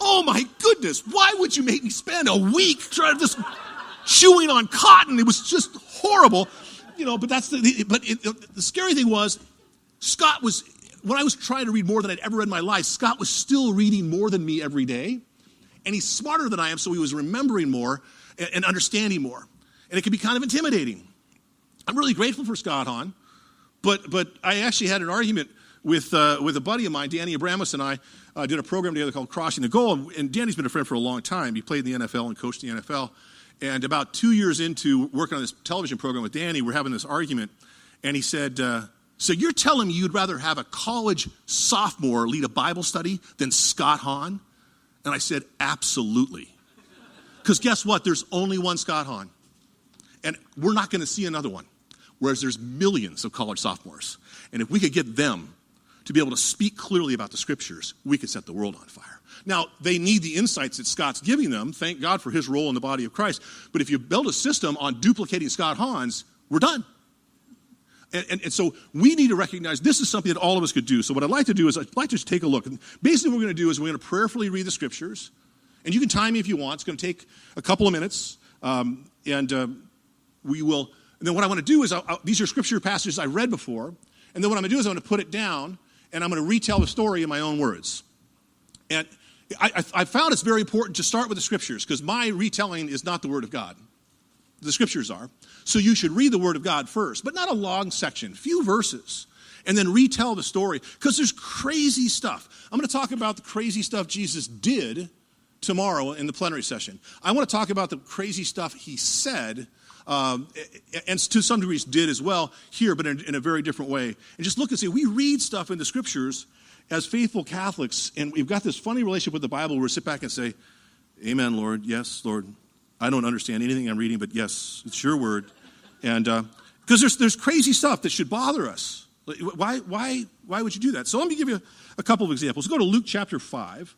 Oh my goodness, why would you make me spend a week trying just chewing on cotton? It was just horrible. You know, but that's the, but it, the scary thing was, Scott was, when I was trying to read more than I'd ever read in my life, Scott was still reading more than me every day. And he's smarter than I am, so he was remembering more and, and understanding more. And it can be kind of intimidating. I'm really grateful for Scott Hahn, but, but I actually had an argument with, uh, with a buddy of mine, Danny Abramowicz, and I uh, did a program together called Crossing the Goal. And Danny's been a friend for a long time. He played in the NFL and coached the NFL. And about two years into working on this television program with Danny, we're having this argument. And he said, uh, So you're telling me you'd rather have a college sophomore lead a Bible study than Scott Hahn? And I said, Absolutely. Because guess what? There's only one Scott Hahn. And we're not going to see another one. Whereas there's millions of college sophomores. And if we could get them to be able to speak clearly about the scriptures, we could set the world on fire. Now, they need the insights that Scott's giving them. Thank God for his role in the body of Christ. But if you build a system on duplicating Scott Hahn's, we're done. And, and, and, so we need to recognize this is something that all of us could do. So what I'd like to do is I'd like to take a look. And basically, what we're going to do is we're going to prayerfully read the scriptures. And you can time me if you want. It's going to take a couple of minutes. Um, and uh, we will and then what I want to do is, I'll, I'll, these are scripture passages I read before. And then what I'm going to do is I'm going to put it down and I'm going to retell the story in my own words. And I, I, found it's very important to start with the scriptures because my retelling is not the word of God. The scriptures are. So you should read the word of God first, but not a long section, few verses, and then retell the story because there's crazy stuff. I'm going to talk about the crazy stuff Jesus did tomorrow in the plenary session. I want to talk about the crazy stuff he said um, and to some degrees did as well here, but in, in a very different way. And just look and see, we read stuff in the scriptures as faithful Catholics, and we've got this funny relationship with the Bible where we sit back and say, Amen, Lord. Yes, Lord. I don't understand anything I'm reading, but yes, it's your word. And because uh, there's, there's crazy stuff that should bother us. Why, why, why would you do that? So let me give you a couple of examples. Go to Luke chapter 5.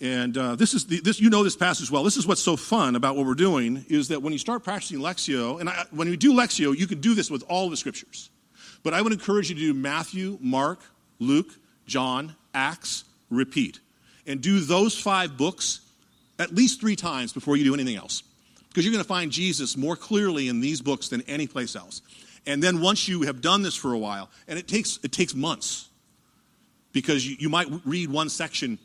And uh, this is the, this, you know this passage well. This is what's so fun about what we're doing is that when you start practicing Lectio, and I, when you do Lectio, you can do this with all the scriptures. But I would encourage you to do Matthew, Mark, Luke, John, Acts, repeat. And do those five books at least three times before you do anything else. Because you're going to find Jesus more clearly in these books than any place else. And then once you have done this for a while, and it takes, it takes months, because you, you might read one section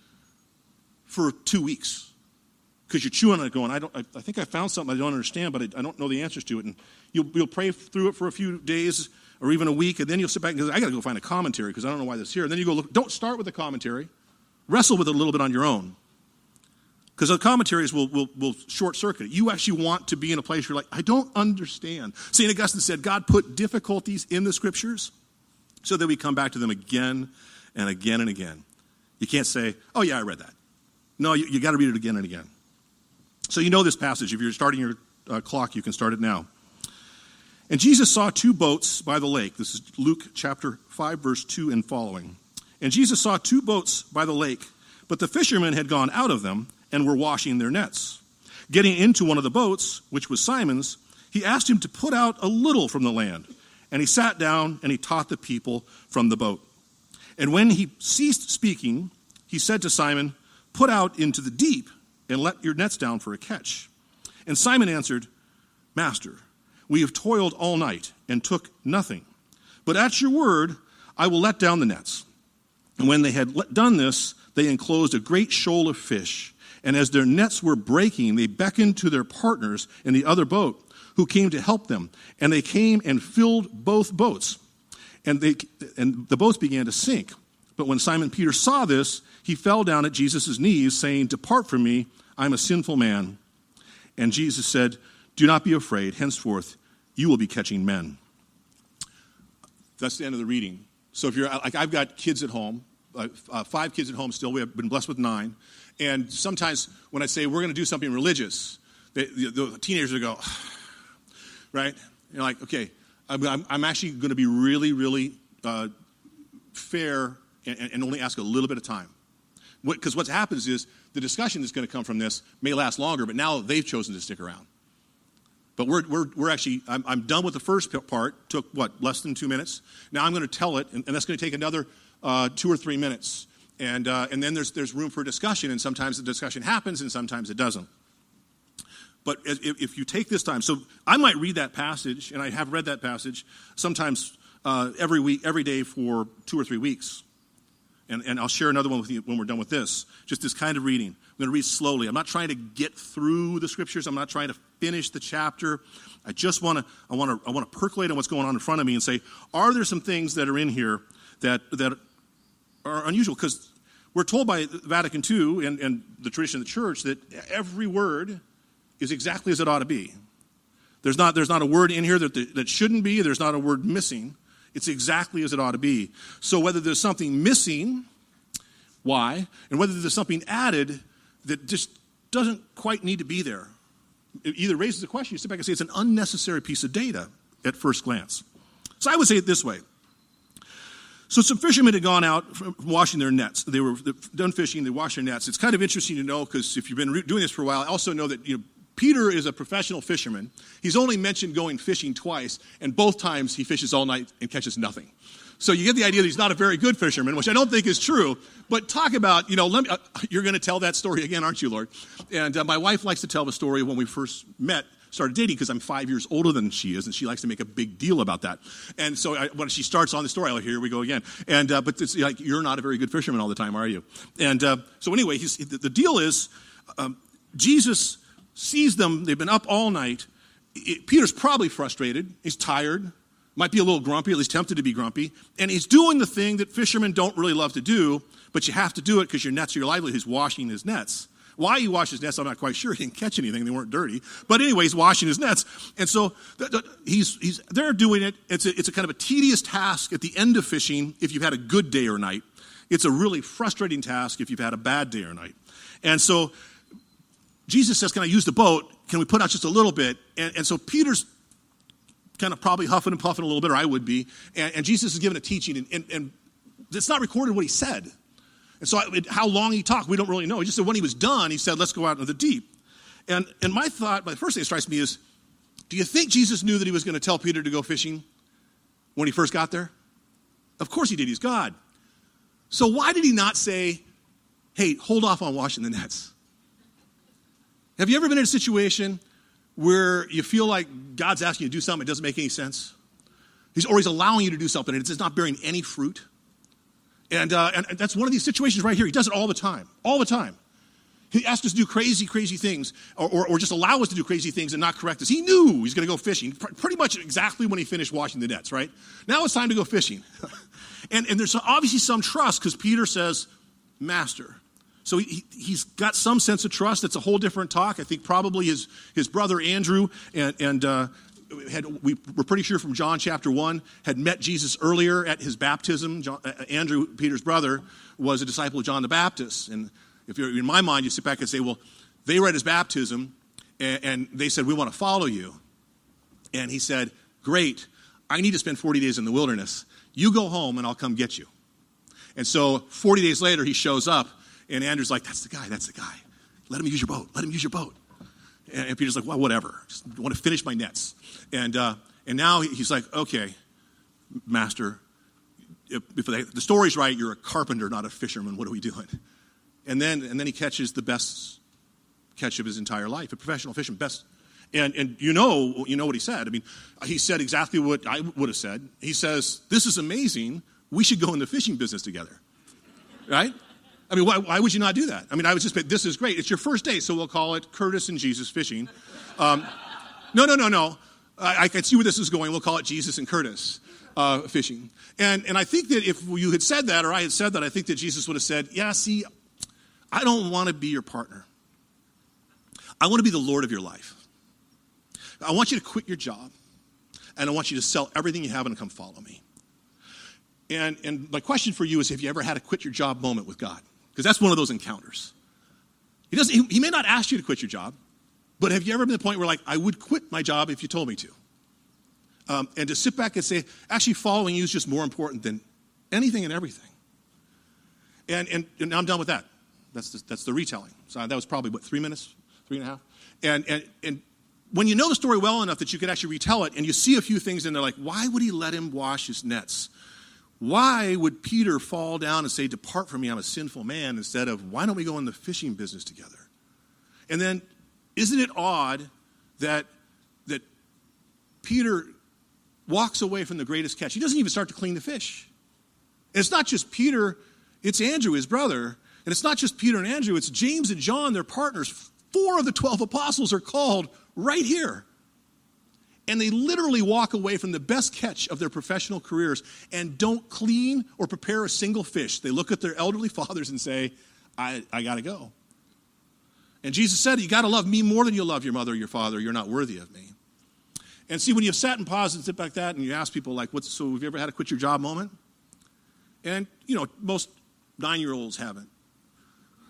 for two weeks because you're chewing on it going, I, don't, I, I, think I found something I don't understand, but I, I, don't know the answers to it. And you'll, you'll pray through it for a few days or even a week, and then you'll sit back and go, I got to go find a commentary because I don't know why this is here. And then you go, look, don't start with the commentary. Wrestle with it a little bit on your own. Because the commentaries will, will, will short circuit it. You actually want to be in a place where you're like, I don't understand. St. Augustine said, God put difficulties in the scriptures so that we come back to them again and again and again. You can't say, oh, yeah, I read that. No, you, you got to read it again and again. So you know this passage. If you're starting your uh, clock, you can start it now. And Jesus saw two boats by the lake. This is Luke chapter 5, verse 2 and following. And Jesus saw two boats by the lake, but the fishermen had gone out of them and were washing their nets. Getting into one of the boats, which was Simon's, he asked him to put out a little from the land. And he sat down and he taught the people from the boat. And when he ceased speaking, he said to Simon, Put out into the deep and let your nets down for a catch. And Simon answered, Master, we have toiled all night and took nothing. But at your word, I will let down the nets. And when they had done this, they enclosed a great shoal of fish. And as their nets were breaking, they beckoned to their partners in the other boat who came to help them. And they came and filled both boats. And, they, and the boats began to sink. But when Simon Peter saw this, he fell down at Jesus' knees, saying, Depart from me, I'm a sinful man. And Jesus said, Do not be afraid. Henceforth, you will be catching men. That's the end of the reading. So if you're like, I've got kids at home, uh, uh, five kids at home still. We have been blessed with nine. And sometimes when I say we're going to do something religious, they, the, the, teenagers go, right? You're like, okay, I'm, I'm, I'm actually going to be really, really uh, fair and, and, only ask a little bit of time. Because what, what happens is the discussion that's going to come from this may last longer, but now they've chosen to stick around. But we're, we're, we're actually, I'm, I'm done with the first part. Took what, less than two minutes? Now I'm going to tell it, and, and that's going to take another uh, two or three minutes. And, uh, and then there's, there's room for discussion, and sometimes the discussion happens and sometimes it doesn't. But if, if you take this time, so I might read that passage, and I have read that passage sometimes uh, every week, every day for two or three weeks. And, and I'll share another one with you when we're done with this. Just this kind of reading. I'm going to read slowly. I'm not trying to get through the scriptures. I'm not trying to finish the chapter. I just want to I want to I want to percolate on what's going on in front of me and say, are there some things that are in here that that are unusual? Because we're told by Vatican II and, and the tradition of the church that every word is exactly as it ought to be. There's not, there's not a word in here that, that shouldn't be, there's not a word missing. It's exactly as it ought to be. So whether there's something missing, why? And whether there's something added that just doesn't quite need to be there. It either raises a question, you sit back and say it's an unnecessary piece of data at first glance. So I would say it this way. So some fishermen had gone out washing their nets. They were done fishing, they washed their nets. It's kind of interesting to know because if you've been doing this for a while, I also know that you know, Peter is a professional fisherman. He's only mentioned going fishing twice, and both times he fishes all night and catches nothing. So you get the idea that he's not a very good fisherman, which I don't think is true. But talk about, you know, me, uh, you're going to tell that story again, aren't you, Lord? And uh, my wife likes to tell the story when we first met started dating because I'm five years older than she is, and she likes to make a big deal about that. And so I, when she starts on the story, like, here we go again. And uh, but it's like you're not a very good fisherman all the time, are you? And uh, so anyway, the, the, deal is um, Jesus sees them, they've been up all night. It, Peter's probably frustrated, he's tired, might be a little grumpy, at least tempted to be grumpy, and he's doing the thing that fishermen don't really love to do, but you have to do it because your nets are your livelihood. He's washing his nets. Why he washed his nets, I'm not quite sure. He didn't catch anything; they weren't dirty. But anyway, he's washing his nets, and so th- th- he's he's they're doing it. It's a, it's a kind of a tedious task at the end of fishing if you've had a good day or night. It's a really frustrating task if you've had a bad day or night. And so Jesus says, Can I use the boat? Can we put out just a little bit? And, and so Peter's kind of probably huffing and puffing a little bit, or I would be. And, and Jesus is giving a teaching, and, and, and, it's not recorded what he said. And so it, how long he talked, we don't really know. He just said when he was done, he said, Let's go out into the deep. And, and my thought, my first thing that strikes me is, do you think Jesus knew that he was going to tell Peter to go fishing when he first got there? Of course he did. He's God. So why did he not say, hey, hold off on washing the nets? Have you ever been in a situation where you feel like God's asking you to do something it doesn't make any sense? He's, he's allowing you to do something and it's not bearing any fruit? And, uh, and that's one of these situations right here. He does it all the time, all the time. He asks us to do crazy, crazy things, or, or, or, just allow us to do crazy things and not correct us. He knew he's going to go fishing pretty much exactly when he finished washing the nets, right? Now it's time to go fishing. and, and there's obviously some trust because Peter says, Master. So he, he's got some sense of trust. It's a whole different talk. I think probably his, his brother Andrew and, and uh, had, we were pretty sure from John chapter 1, had met Jesus earlier at his baptism. John, uh, Andrew, Peter's brother, was a disciple of John the Baptist. And if you're in my mind, you sit back and say, well, they were at his baptism and, and they said, we want to follow you. And he said, great, I need to spend 40 days in the wilderness. You go home and I'll come get you. And so 40 days later, he shows up and Andrew's like, that's the guy, that's the guy. Let him use your boat. Let him use your boat. And, Peter's like, well, whatever. Just want to finish my nets. And, uh, and now he's like, okay, master, if, if the story's right, you're a carpenter, not a fisherman. What are we doing? And then, and then he catches the best catch of his entire life, a professional fisherman, best. And, and you know, you know what he said. I mean, he said exactly what I would have said. He says, this is amazing. We should go in the fishing business together. Right? I mean, why, why, would you not do that? I mean, I was just, this is great. It's your first date, so we'll call it Curtis and Jesus fishing. Um, no, no, no, no. I, I, can see where this is going. We'll call it Jesus and Curtis uh, fishing. And, and I think that if you had said that, or I had said that, I think that Jesus would have said, Yeah, see, I don't want to be your partner. I want to be the Lord of your life. I want you to quit your job, and I want you to sell everything you have and come follow me. And, and my question for you is have you ever had a quit your job moment with God? Because that's one of those encounters. He, doesn't, he, he may not ask you to quit your job, but have you ever been to the point where, like, I would quit my job if you told me to? Um, and to sit back and say, actually, following you is just more important than anything and everything. And, and, and I'm done with that. That's the, that's the retelling. So that was probably, what, three minutes? Three and a half? And, and, and when you know the story well enough that you could actually retell it and you see a few things in they're like, why would he let him wash his nets? Why would Peter fall down and say, Depart from me, I'm a sinful man, instead of, Why don't we go in the fishing business together? And then, isn't it odd that, that Peter walks away from the greatest catch? He doesn't even start to clean the fish. And it's not just Peter, it's Andrew, his brother. And it's not just Peter and Andrew, it's James and John, their partners. Four of the 12 apostles are called right here. And they literally walk away from the best catch of their professional careers and don't clean or prepare a single fish. They look at their elderly fathers and say, I, I got to go. And Jesus said, You got to love me more than you love your mother or your father. You're not worthy of me. And see, when you've sat and paused and sit like that and you ask people, like, what's, so have you ever had a quit your job moment? And, you know, most nine year olds haven't.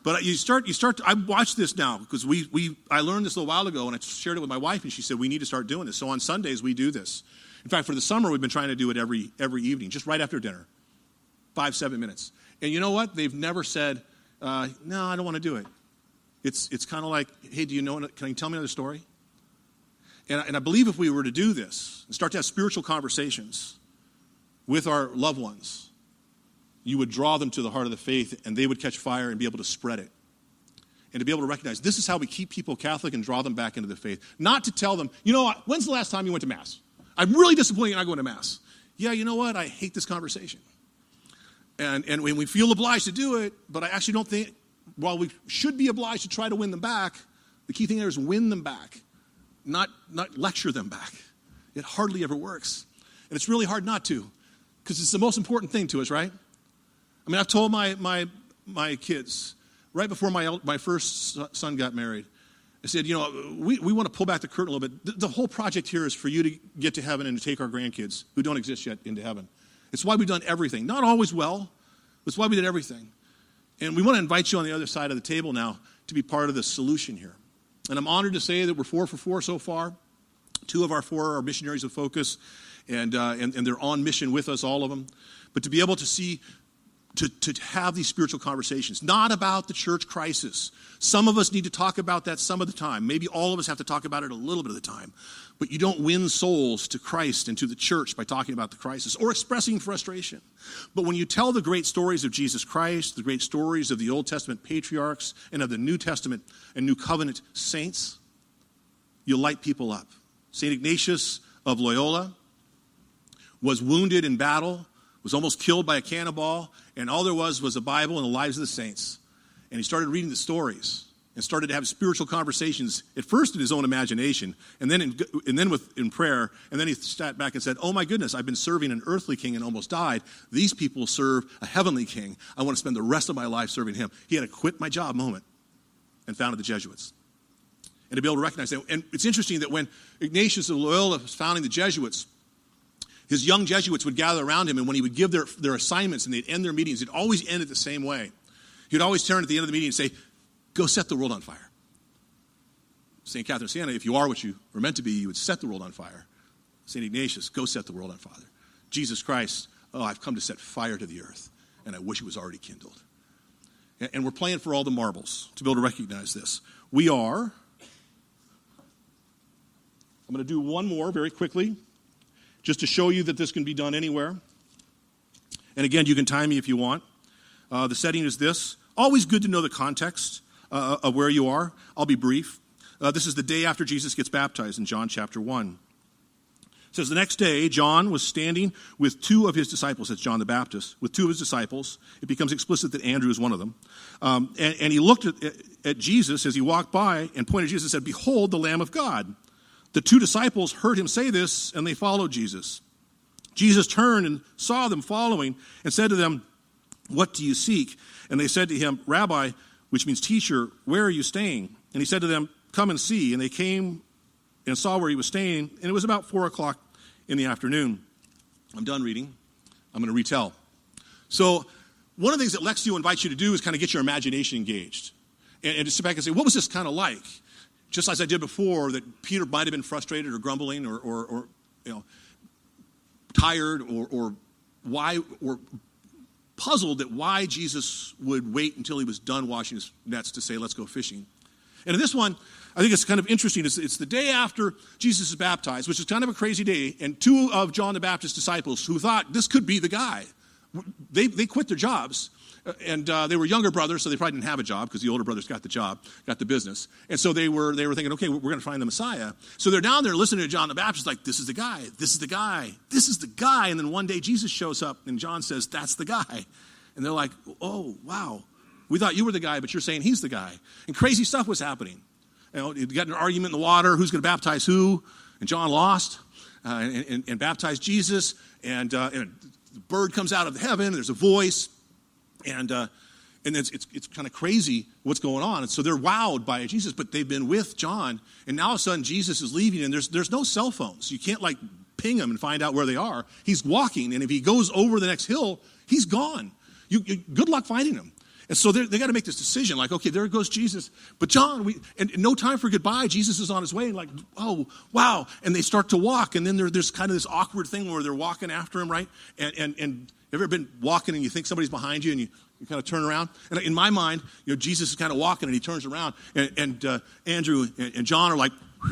But you start, you start. To, I watch this now because we, we, I learned this a little while ago, and I shared it with my wife, and she said we need to start doing this. So on Sundays we do this. In fact, for the summer we've been trying to do it every every evening, just right after dinner, five seven minutes. And you know what? They've never said, uh, "No, I don't want to do it." It's it's kind of like, "Hey, do you know? Can you tell me another story?" And, and I believe if we were to do this and start to have spiritual conversations with our loved ones you would draw them to the heart of the faith and they would catch fire and be able to spread it. And to be able to recognize this is how we keep people Catholic and draw them back into the faith. Not to tell them, you know, when's the last time you went to Mass? I'm really disappointed you're not going to Mass. Yeah, you know what? I hate this conversation. And, and we feel obliged to do it, but I actually don't think, while we should be obliged to try to win them back, the key thing there is win them back, not, not lecture them back. It hardly ever works. And it's really hard not to, because it's the most important thing to us, right? I mean, I've told my, my, my kids right before my, my first son got married, I said, you know, we, we want to pull back the curtain a little bit. The, the, whole project here is for you to get to heaven and to take our grandkids who don't exist yet into heaven. It's why we've done everything. Not always well, but it's why we did everything. And we want to invite you on the other side of the table now to be part of the solution here. And I'm honored to say that we're four for four so far. Two of our four are missionaries of FOCUS, and, uh, and, and they're on mission with us, all of them. But to be able to see to, to have these spiritual conversations, not about the church crisis. Some of us need to talk about that some of the time. Maybe all of us have to talk about it a little bit of the time. But you don't win souls to Christ and to the church by talking about the crisis or expressing frustration. But when you tell the great stories of Jesus Christ, the great stories of the Old Testament patriarchs and of the New Testament and New Covenant saints, you light people up. St. Ignatius of Loyola was wounded in battle was almost killed by a cannonball, and all there was was a Bible and the lives of the saints. And he started reading the stories and started to have spiritual conversations, at first in his own imagination, and then in, and then with, in prayer. And then he sat back and said, Oh my goodness, I've been serving an earthly king and almost died. These people serve a heavenly king. I want to spend the rest of my life serving him. He had a quit my job moment and founded the Jesuits. And to be able to recognize that. And it's interesting that when Ignatius of Loyola was founding the Jesuits, his young Jesuits would gather around him, and when he would give their, their assignments and they'd end their meetings, it'd always end it the same way. He'd always turn at the end of the meeting and say, Go set the world on fire. St. Catherine of Siena, if you are what you were meant to be, you would set the world on fire. St. Ignatius, go set the world on fire. Jesus Christ, oh, I've come to set fire to the earth, and I wish it was already kindled. And we're playing for all the marbles to be able to recognize this. We are, I'm going to do one more very quickly just to show you that this can be done anywhere. And again, you can time me if you want. Uh, the setting is this. Always good to know the context uh, of where you are. I'll be brief. Uh, this is the day after Jesus gets baptized in John chapter 1. It says, The next day, John was standing with two of his disciples. That's John the Baptist, with two of his disciples. It becomes explicit that Andrew is one of them. Um, and, and, he looked at, at Jesus as he walked by and pointed to Jesus and said, Behold, the Lamb of God. The two disciples heard him say this, and they followed Jesus. Jesus turned and saw them following and said to them, What do you seek? And they said to him, Rabbi, which means teacher, where are you staying? And he said to them, Come and see. And they came and saw where he was staying, and it was about 4 o'clock in the afternoon. I'm done reading. I'm going to retell. So, one of the things that Lectio invites you to do is kind of get your imagination engaged and, and to sit back and say, what was this kind of like? Just as I did before, that Peter might have been frustrated or grumbling or, or, or you know, tired or, or why or puzzled that why Jesus would wait until he was done washing his nets to say, let's go fishing. And in this one, I think it's kind of interesting. It's, it's, the day after Jesus is baptized, which is kind of a crazy day, and two of John the Baptist's disciples who thought this could be the guy, they, they quit their jobs and uh, they were younger brothers, so they probably didn't have a job because the older brothers got the job, got the business. And so they were, they were thinking, okay, we're going to find the Messiah. So they're down there listening to John the Baptist, like, this is the guy, this is the guy, this is the guy. And then one day Jesus shows up and John says, that's the guy. And they're like, oh, wow. We thought you were the guy, but you're saying he's the guy. And crazy stuff was happening. You know, you got an argument in the water who's going to baptize who? And John lost uh, and, and, and, baptized Jesus. And, uh, and the bird comes out of heaven, there's a voice and, uh, and it's, it's, it's kind of crazy what's going on. And so they're wowed by Jesus, but they've been with John. And now all of a sudden, Jesus is leaving, and there's, there's no cell phones. You can't like ping them and find out where they are. He's walking, and if he goes over the next hill, he's gone. You, you good luck finding him. And so they got to make this decision like, okay, there goes Jesus. But John, we, and, and, no time for goodbye. Jesus is on his way, and like, oh, wow. And they start to walk, and then there, there's kind of this awkward thing where they're walking after him, right? And, and, and ever been walking and you think somebody's behind you and you, you kind of turn around? And in my mind, you know, Jesus is kind of walking and he turns around and, and uh, Andrew and, and John are like,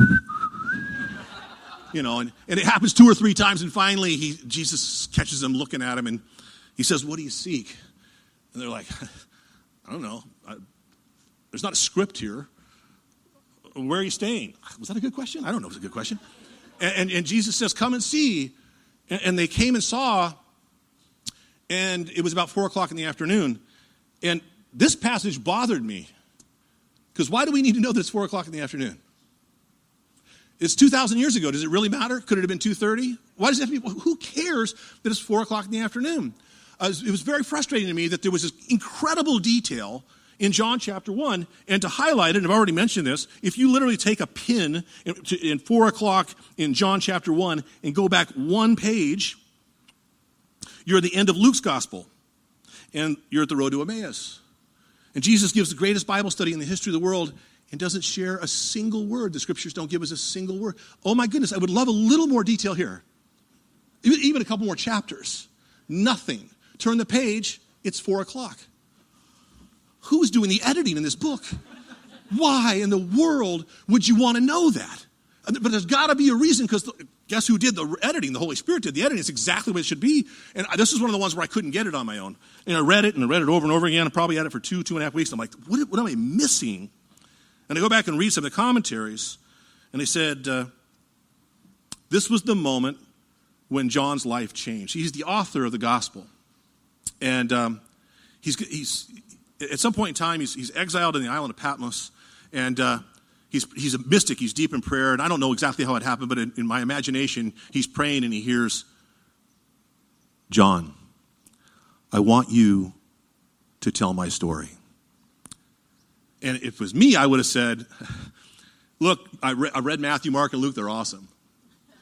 you know, and, and it happens two or three times and finally he, Jesus catches them looking at him and he says, what do you seek? And they're like, I don't know. I, there's not a script here. Where are you staying? Was that a good question? I don't know if it's a good question. And, and, and Jesus says, Come and see. And, and, they came and saw, and it was about four o'clock in the afternoon. And this passage bothered me. Because why do we need to know that it's four o'clock in the afternoon? It's 2,000 years ago. Does it really matter? Could it have been 2.30? Why does it have to be? Who cares that it's 4 o'clock in the afternoon? Uh, it was very frustrating to me that there was this incredible detail in John chapter 1. And to highlight it, and I've already mentioned this, if you literally take a pin in, in 4 o'clock in John chapter 1 and go back one page, you're at the end of Luke's gospel, and you're at the road to Emmaus. And Jesus gives the greatest Bible study in the history of the world and doesn't share a single word. The scriptures don't give us a single word. Oh my goodness, I would love a little more detail here. Even a couple more chapters. Nothing. Turn the page, it's four o'clock. Who's doing the editing in this book? Why in the world would you want to know that? But there's got to be a reason because Guess who did the editing? The Holy Spirit did the editing. It's exactly what it should be. And this is one of the ones where I couldn't get it on my own. And I read it and I read it over and over again. I probably had it for two, two and a half weeks. I'm like, what, what am I missing? And I go back and read some of the commentaries, and they said, uh, this was the moment when John's life changed. He's the author of the gospel. And um, he's, he's, at some point in time, he's, he's exiled in the island of Patmos. And uh, he's, he's a mystic. He's deep in prayer. And I don't know exactly how it happened, but in, in my imagination, he's praying and he hears, John, I want you to tell my story. And if it was me, I would have said, Look, I, re- I read Matthew, Mark, and Luke. They're awesome.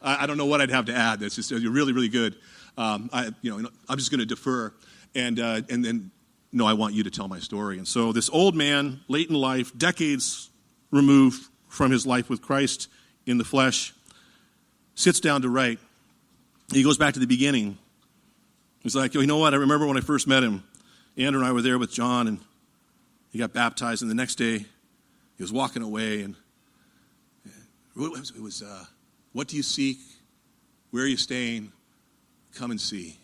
I, I, don't know what I'd have to add. That's just you're really, really good. Um, I, you know, I'm just going to defer. And, uh, and then, no, I want you to tell my story. And so this old man, late in life, decades removed from his life with Christ in the flesh, sits down to write. He goes back to the beginning. He's like, you know what? I remember when I first met him. Andrew and I were there with John, and he got baptized. And the next day, he was walking away, and it was, uh, what do you seek? Where are you staying? Come and see.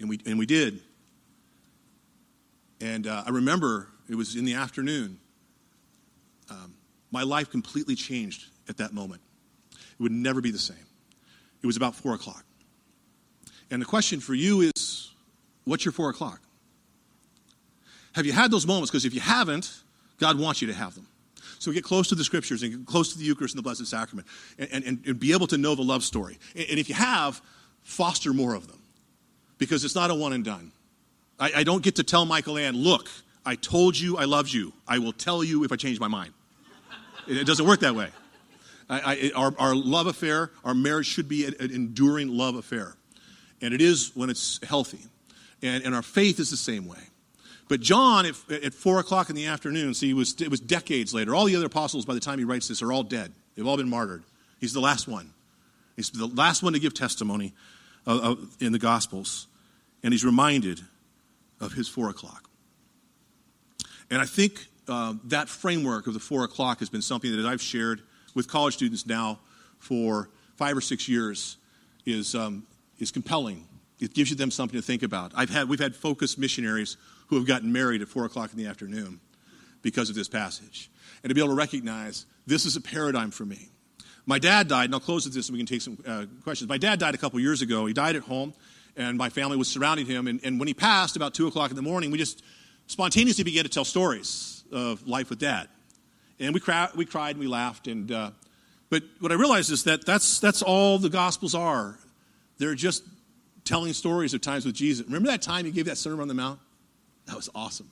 And we, and we did. And uh, I remember it was in the afternoon. My life completely changed at that moment. It would never be the same. It was about four o'clock. And the question for you is what's your four o'clock? Have you had those moments? Because if you haven't, God wants you to have them. So get close to the scriptures and get close to the Eucharist and the Blessed Sacrament and, and, and be able to know the love story. And, and, if you have, foster more of them because it's not a one and done. I, I don't get to tell Michaelann, look, I told you I loved you. I will tell you if I change my mind. It, it doesn't work that way. I, I, our, our love affair, our marriage should be an, an enduring love affair. And it is when it's healthy. And, and our faith is the same way. But John, at, at four o'clock in the afternoon, see, it was, it was decades later. All the other apostles, by the time he writes this, are all dead. They've all been martyred. He's the last one. He's the last one to give testimony of, of, in the Gospels. And he's reminded of his four o'clock. And I think uh, that framework of the four o'clock has been something that I've shared with college students now for five or six years is, um, is compelling. It gives you them something to think about. I've had, we've had focused missionaries who have gotten married at 4 o'clock in the afternoon because of this passage. And to be able to recognize this is a paradigm for me. My dad died, and I'll close with this and we can take some uh, questions. My dad died a couple years ago. He died at home, and my family was surrounding him. And, and when he passed, about 2 o'clock in the morning, we just spontaneously began to tell stories of life with dad. And we, cry, we cried and we laughed. And, uh, but what I realized is that that's, that's all the Gospels are. They're just telling stories of times with Jesus. Remember that time he gave that Sermon on the Mount? That was awesome.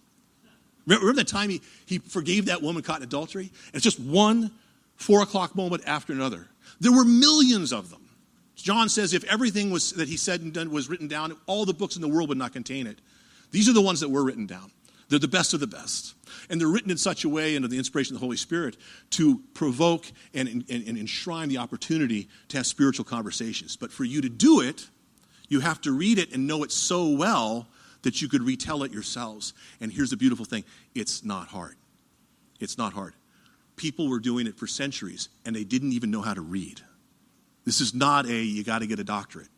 Remember, the time he, he forgave that woman caught in adultery? It's just one four o'clock moment after another. There were millions of them. John says if everything was, that he said and done was written down, all the books in the world would not contain it. These are the ones that were written down. They're the best of the best. And they're written in such a way, under the inspiration of the Holy Spirit, to provoke and, and, and enshrine the opportunity to have spiritual conversations. But for you to do it, you have to read it and know it so well that you could retell it yourselves. And here's the beautiful thing it's not hard. It's not hard. People were doing it for centuries, and they didn't even know how to read. This is not a you got to get a doctorate.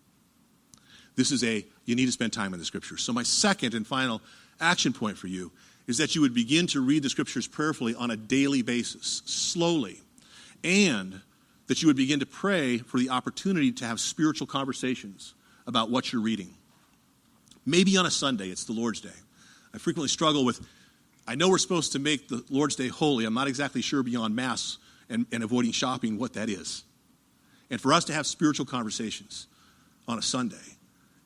This is a you need to spend time in the scriptures. So, my second and final action point for you is that you would begin to read the scriptures prayerfully on a daily basis, slowly, and that you would begin to pray for the opportunity to have spiritual conversations about what you're reading. Maybe on a Sunday, it's the Lord's Day. I frequently struggle with, I know we're supposed to make the Lord's Day holy. I'm not exactly sure beyond Mass and, and avoiding shopping what that is. And for us to have spiritual conversations on a Sunday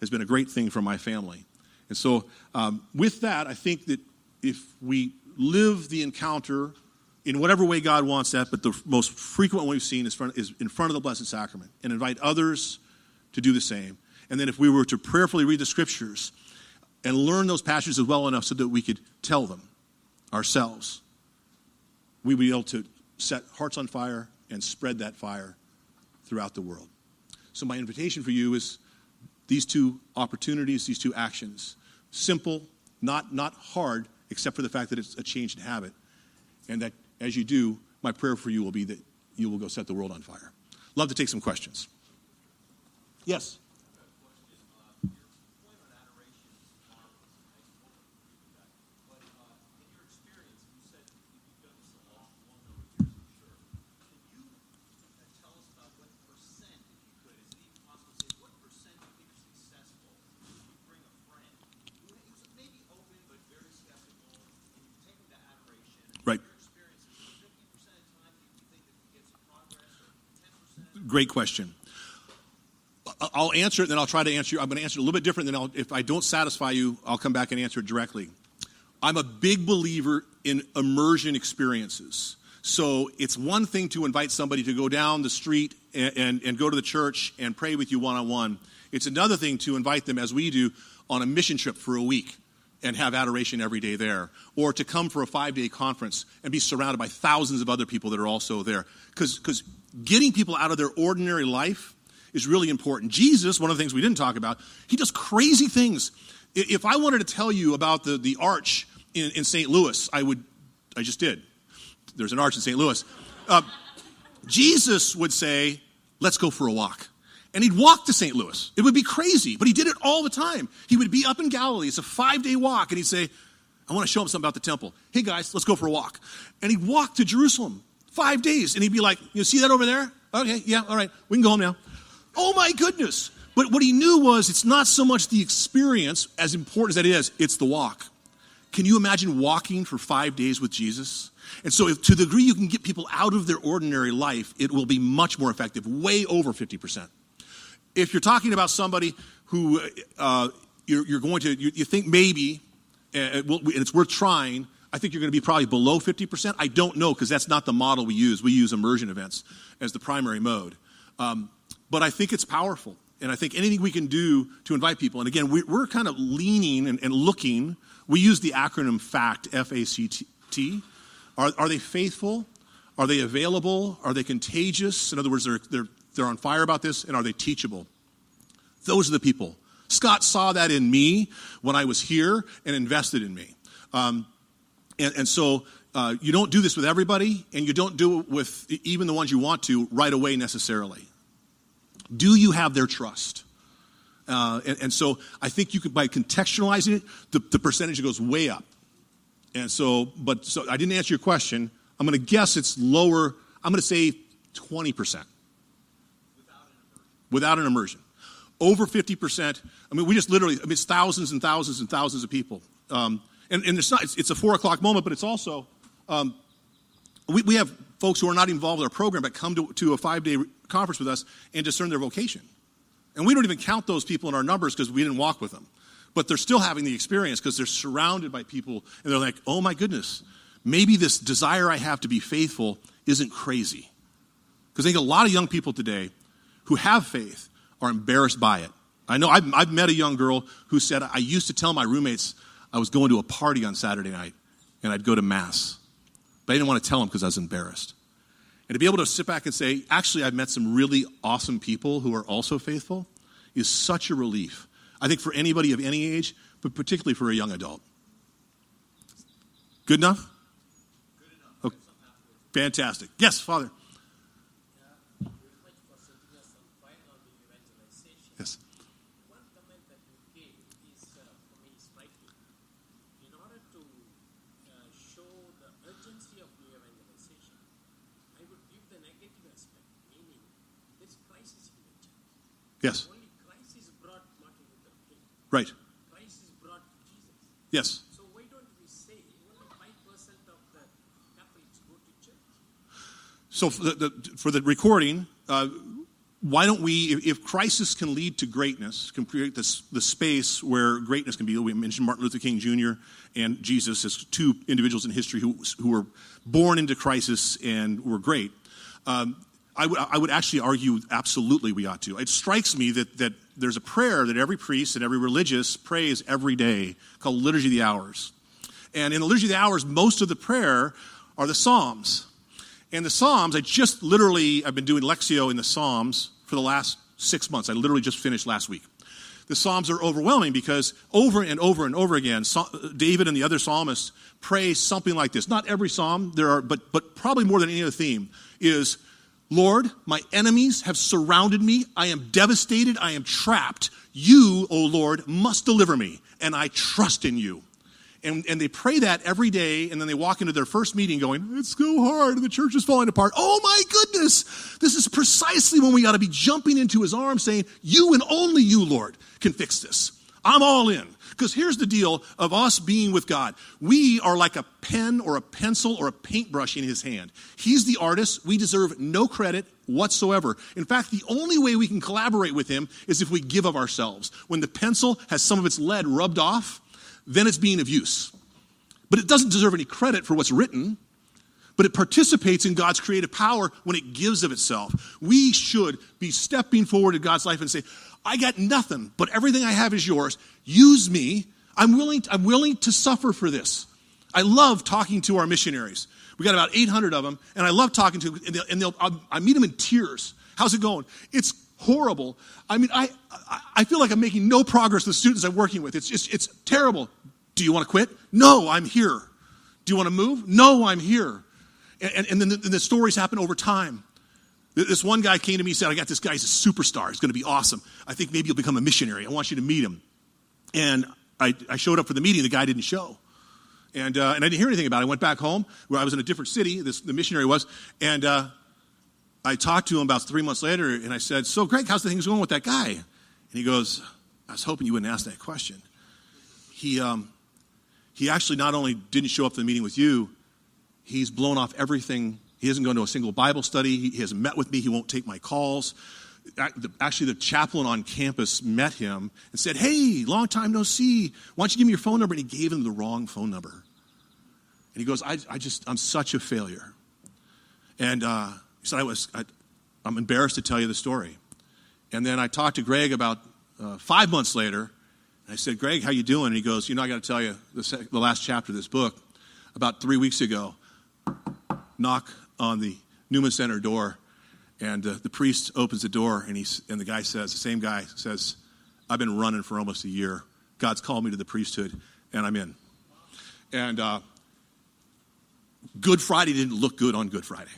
has been a great thing for my family. And so, um, with that, I think that if we live the encounter in whatever way God wants that, but the most frequent one we've seen is, front, is in front of the Blessed Sacrament and invite others to do the same. And then if we were to prayerfully read the scriptures and learn those passages well enough so that we could tell them ourselves, we would be able to set hearts on fire and spread that fire throughout the world. So, my invitation for you is these two opportunities, these two actions. Simple, not, not hard, except for the fact that it's a change in habit. And that as you do, my prayer for you will be that you will go set the world on fire. Love to take some questions. Yes? Great question. I'll answer it, then I'll try to answer. You. I'm going to answer it a little bit different. Than I'll, if I don't satisfy you, I'll come back and answer it directly. I'm a big believer in immersion experiences. So it's one thing to invite somebody to go down the street and, and, and go to the church and pray with you one on one. It's another thing to invite them, as we do, on a mission trip for a week and have adoration every day there, or to come for a five day conference and be surrounded by thousands of other people that are also there. Because getting people out of their ordinary life is really important. Jesus, one of the things we didn't talk about, he does crazy things. If I wanted to tell you about the, the arch in, in St. Louis, I would, I just did. There's an arch in St. Louis. Uh, Jesus would say, let's go for a walk. And he'd walk to St. Louis. It would be crazy, but he did it all the time. He would be up in Galilee. It's a five day walk, and he'd say, I want to show him something about the temple. Hey guys, let's go for a walk. And he'd walk to Jerusalem Five days. And he'd be like, You see that over there? Okay, yeah, all right, we can go home now. Oh my goodness. But what he knew was it's not so much the experience, as important as that is, it's the walk. Can you imagine walking for five days with Jesus? And so, if, to the degree you can get people out of their ordinary life, it will be much more effective, way over 50%. If you're talking about somebody who uh, you're, you're, going to, you, you think maybe, uh, and it's worth trying, I think you're going to be probably below 50%. I don't know because that's not the model we use. We use immersion events as the primary mode. Um, but I think it's powerful. And I think anything we can do to invite people, and again, we, are kind of leaning and, and, looking. We use the acronym FACT, F A C T. Are, are they faithful? Are they available? Are they contagious? In other words, they're, they're, they're on fire about this, and are they teachable? Those are the people. Scott saw that in me when I was here and invested in me. Um, and, and, so uh, you don't do this with everybody, and you don't do it with even the ones you want to right away necessarily. Do you have their trust? Uh, and, and, so I think you could, by contextualizing it, the, the percentage goes way up. And so, but so I didn't answer your question. I'm going to guess it's lower. I'm going to say 20%. Without an immersion. Over 50%. I mean, we just literally, I mean, it's thousands and thousands and thousands of people. Um, and, and it's not, it's, it's, a four o'clock moment, but it's also, um, we, we have folks who are not involved in our program but come to, to a five day conference with us and discern their vocation. And we don't even count those people in our numbers because we didn't walk with them. But they're still having the experience because they're surrounded by people and they're like, oh my goodness, maybe this desire I have to be faithful isn't crazy. Because I think a lot of young people today who have faith are embarrassed by it. I know I've, I've met a young girl who said, I used to tell my roommates I was going to a party on Saturday night and I'd go to Mass. But I didn't want to tell them because I was embarrassed. And to be able to sit back and say, actually, I've met some really awesome people who are also faithful is such a relief. I think for anybody of any age, but particularly for a young adult. Good enough? Good enough. Okay. Fantastic. Yes, Father. Yes. Right. Yes. So why don't we say only 5% of the go to church? So for the, the for the recording, uh, why don't we, if, if, crisis can lead to greatness, can create this, the space where greatness can be, we mentioned Martin Luther King Jr. and Jesus as two individuals in history who, who were born into crisis and were great. Um, I would, I would actually argue absolutely we ought to. It strikes me that, that there's a prayer that every priest and every religious prays every day called Liturgy of the Hours. And in the Liturgy of the Hours, most of the prayer are the Psalms. And the Psalms, I just literally, I've been doing Lectio in the Psalms for the last six months. I literally just finished last week. The Psalms are overwhelming because over and over and over again, David and the other psalmists pray something like this. Not every psalm, there are, but, but probably more than any other theme, is Lord, my enemies have surrounded me. I am devastated. I am trapped. You, O Lord, must deliver me, and I trust in you. And, and they pray that every day, and then they walk into their first meeting going, It's so hard, the church is falling apart. Oh my goodness! This is precisely when we got to be jumping into his arms saying, You and only you, Lord, can fix this. I'm all in. Because here's the deal of us being with God. We are like a pen or a pencil or a paintbrush in his hand. He's the artist. We deserve no credit whatsoever. In fact, the only way we can collaborate with him is if we give of ourselves. When the pencil has some of its lead rubbed off, then it's being of use. But it doesn't deserve any credit for what's written but it participates in God's creative power when it gives of itself. We should be stepping forward in God's life and say, I got nothing, but everything I have is yours. Use me. I'm willing, I'm willing to suffer for this. I love talking to our missionaries. We got about 800 of them, and I love talking to them, and, they'll, and they'll, um, I meet them in tears. How's it going? It's horrible. I mean, I, I feel like I'm making no progress with the students I'm working with. It's, it's, it's terrible. Do you want to quit? No, I'm here. Do you want to move? No, I'm here. And, and then the, the stories happen over time. This one guy came to me and said, I got this guy, he's a superstar. He's going to be awesome. I think maybe he'll become a missionary. I want you to meet him. And I, I showed up for the meeting. The guy didn't show. And, uh, and I didn't hear anything about it. I went back home where I was in a different city, this, the missionary was. And uh, I talked to him about three months later and I said, So, Greg, how's the things going with that guy? And he goes, I was hoping you wouldn't ask that question. He, um, he actually not only didn't show up to the meeting with you, he's blown off everything he hasn't gone to a single Bible study. He hasn't met with me. He won't take my calls. Actually, the chaplain on campus met him and said, Hey, long time no see. Why don't you give me your phone number? And he gave him the wrong phone number. And he goes, I, I just, I'm such a failure. And uh, he said, I was, I, I'm embarrassed to tell you the story. And then I talked to Greg about uh, five months later. I said, Greg, how you doing? And he goes, you know, I got to tell you the, sec- the last chapter of this book. About three weeks ago, knock on the Newman Center door, and uh, the priest opens the door, and, he's, and the guy says, the same guy says, I've been running for almost a year. God's called me to the priesthood, and I'm in. And uh, Good Friday didn't look good on Good Friday.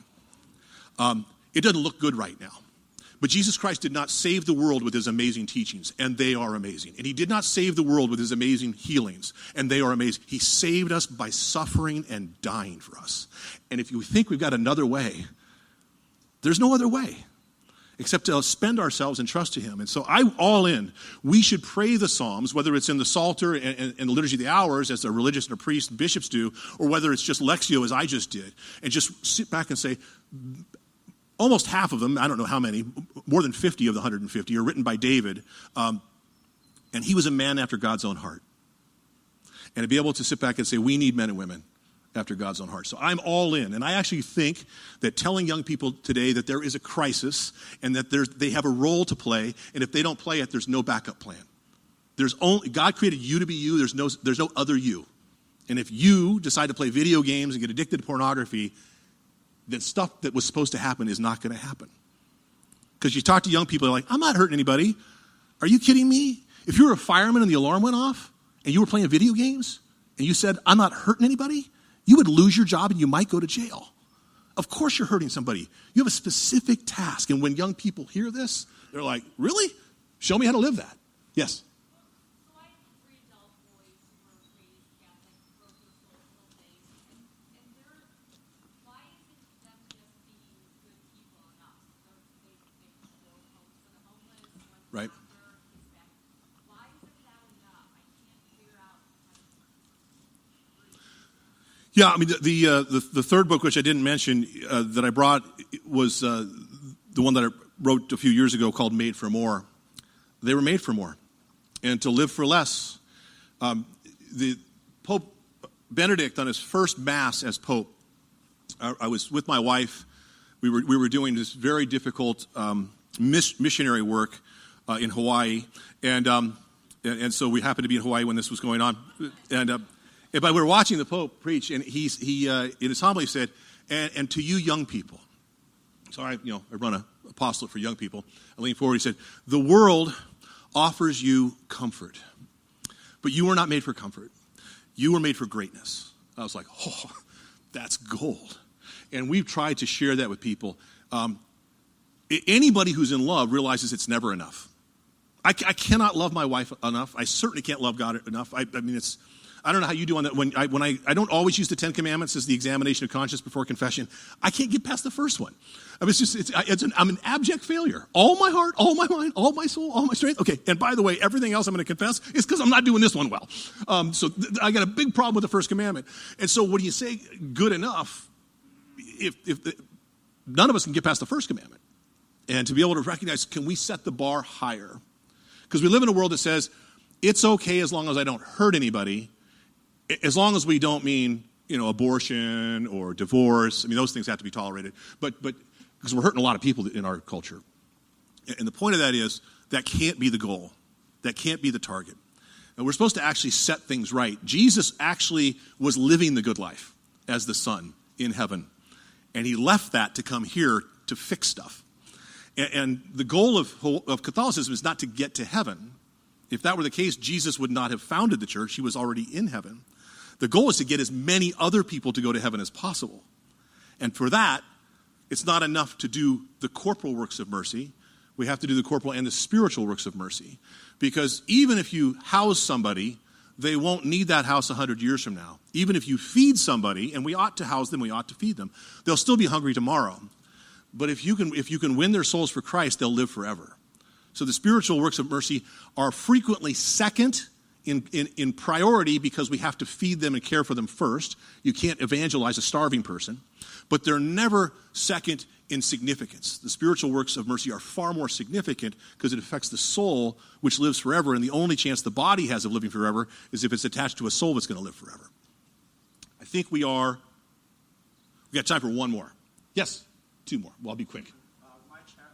Um, it doesn't look good right now. But Jesus Christ did not save the world with his amazing teachings, and they are amazing. And he did not save the world with his amazing healings, and they are amazing. He saved us by suffering and dying for us. And if you think we've got another way, there's no other way except to spend ourselves and trust to him. And so I'm all in. We should pray the Psalms, whether it's in the Psalter and, and, and the Liturgy of the Hours, as a religious and a priest and bishops do, or whether it's just Lectio, as I just did, and just sit back and say, almost half of them, I don't know how many, more than 50 of the 150 are written by David. Um, and he was a man after God's own heart. And to be able to sit back and say, we need men and women after God's own heart. So I'm all in. And I actually think that telling young people today that there is a crisis and that they have a role to play, and if they don't play it, there's no backup plan. There's only, God created you to be you, there's no, there's no other you. And if you decide to play video games and get addicted to pornography, then stuff that was supposed to happen is not going to happen. Because you talk to young people, they're like, I'm not hurting anybody. Are you kidding me? If you were a fireman and the alarm went off and you were playing video games and you said, I'm not hurting anybody, you would lose your job and you might go to jail. Of course, you're hurting somebody. You have a specific task. And when young people hear this, they're like, Really? Show me how to live that. Yes? Right. Yeah, I mean, the, the, uh, the, the, third book, which I didn't mention, uh, that I brought was uh, the one that I wrote a few years ago called Made for More. They were made for more and to live for less. Um, the Pope Benedict, on his first Mass as Pope, I, I, was with my wife. We were, we were doing this very difficult um, miss, missionary work uh, in Hawaii. And, um, and, and, so we happened to be in Hawaii when this was going on. And, uh, but we were watching the Pope preach, and he's, he, uh, in his homily, said, and, and, to you young people, so I, you know, I run an apostolate for young people. I leaned forward, he said, the world offers you comfort, but you were not made for comfort. You were made for greatness. I was like, oh, that's gold. And we've tried to share that with people. Um, anybody who's in love realizes it's never enough. I, I, cannot love my wife enough. I certainly can't love God enough. I, I mean, it's, I don't know how you do on that. When, I, when I, I don't always use the Ten Commandments as the examination of conscience before confession, I can't get past the first one. I mean, it's just, it's, it's an, I'm an abject failure. All my heart, all my mind, all my soul, all my strength. Okay, and by the way, everything else I'm going to confess is because I'm not doing this one well. Um, so th- I got a big problem with the first commandment. And so when you say good enough if, if the, none of us can get past the first commandment? And to be able to recognize, can we set the bar higher? Because we live in a world that says, it's okay as long as I don't hurt anybody, as long as we don't mean, you know, abortion or divorce. I mean, those things have to be tolerated. But, but, because we're hurting a lot of people in our culture. And the point of that is, that can't be the goal. That can't be the target. And we're supposed to actually set things right. Jesus actually was living the good life as the Son in heaven. And he left that to come here to fix stuff. And the goal of, of Catholicism is not to get to heaven. If that were the case, Jesus would not have founded the church. He was already in heaven. The goal is to get as many other people to go to heaven as possible. And for that, it's not enough to do the corporal works of mercy. We have to do the corporal and the spiritual works of mercy. Because even if you house somebody, they won't need that house 100 years from now. Even if you feed somebody, and we ought to house them, we ought to feed them, they'll still be hungry tomorrow. But if you can, if you can win their souls for Christ, they'll live forever. So the spiritual works of mercy are frequently second in, in, in priority because we have to feed them and care for them first. You can't evangelize a starving person. But they're never second in significance. The spiritual works of mercy are far more significant because it affects the soul, which lives forever. And the only chance the body has of living forever is if it's attached to a soul that's going to live forever. I think we are. We got time for one more. Yes, two more. Well, I'll be quick. Uh, my chap,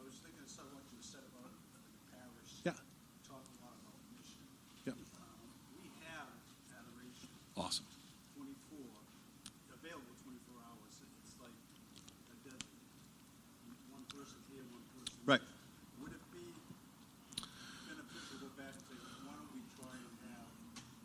I was thinking of something what you said about the parish. Yeah. Talking a lot about mission. Yeah. Um, we have adoration Awesome. 24, available 24 hours. It's like a desert. One person here, one person Right. there. Would it be beneficial to go back to, why don't we try and have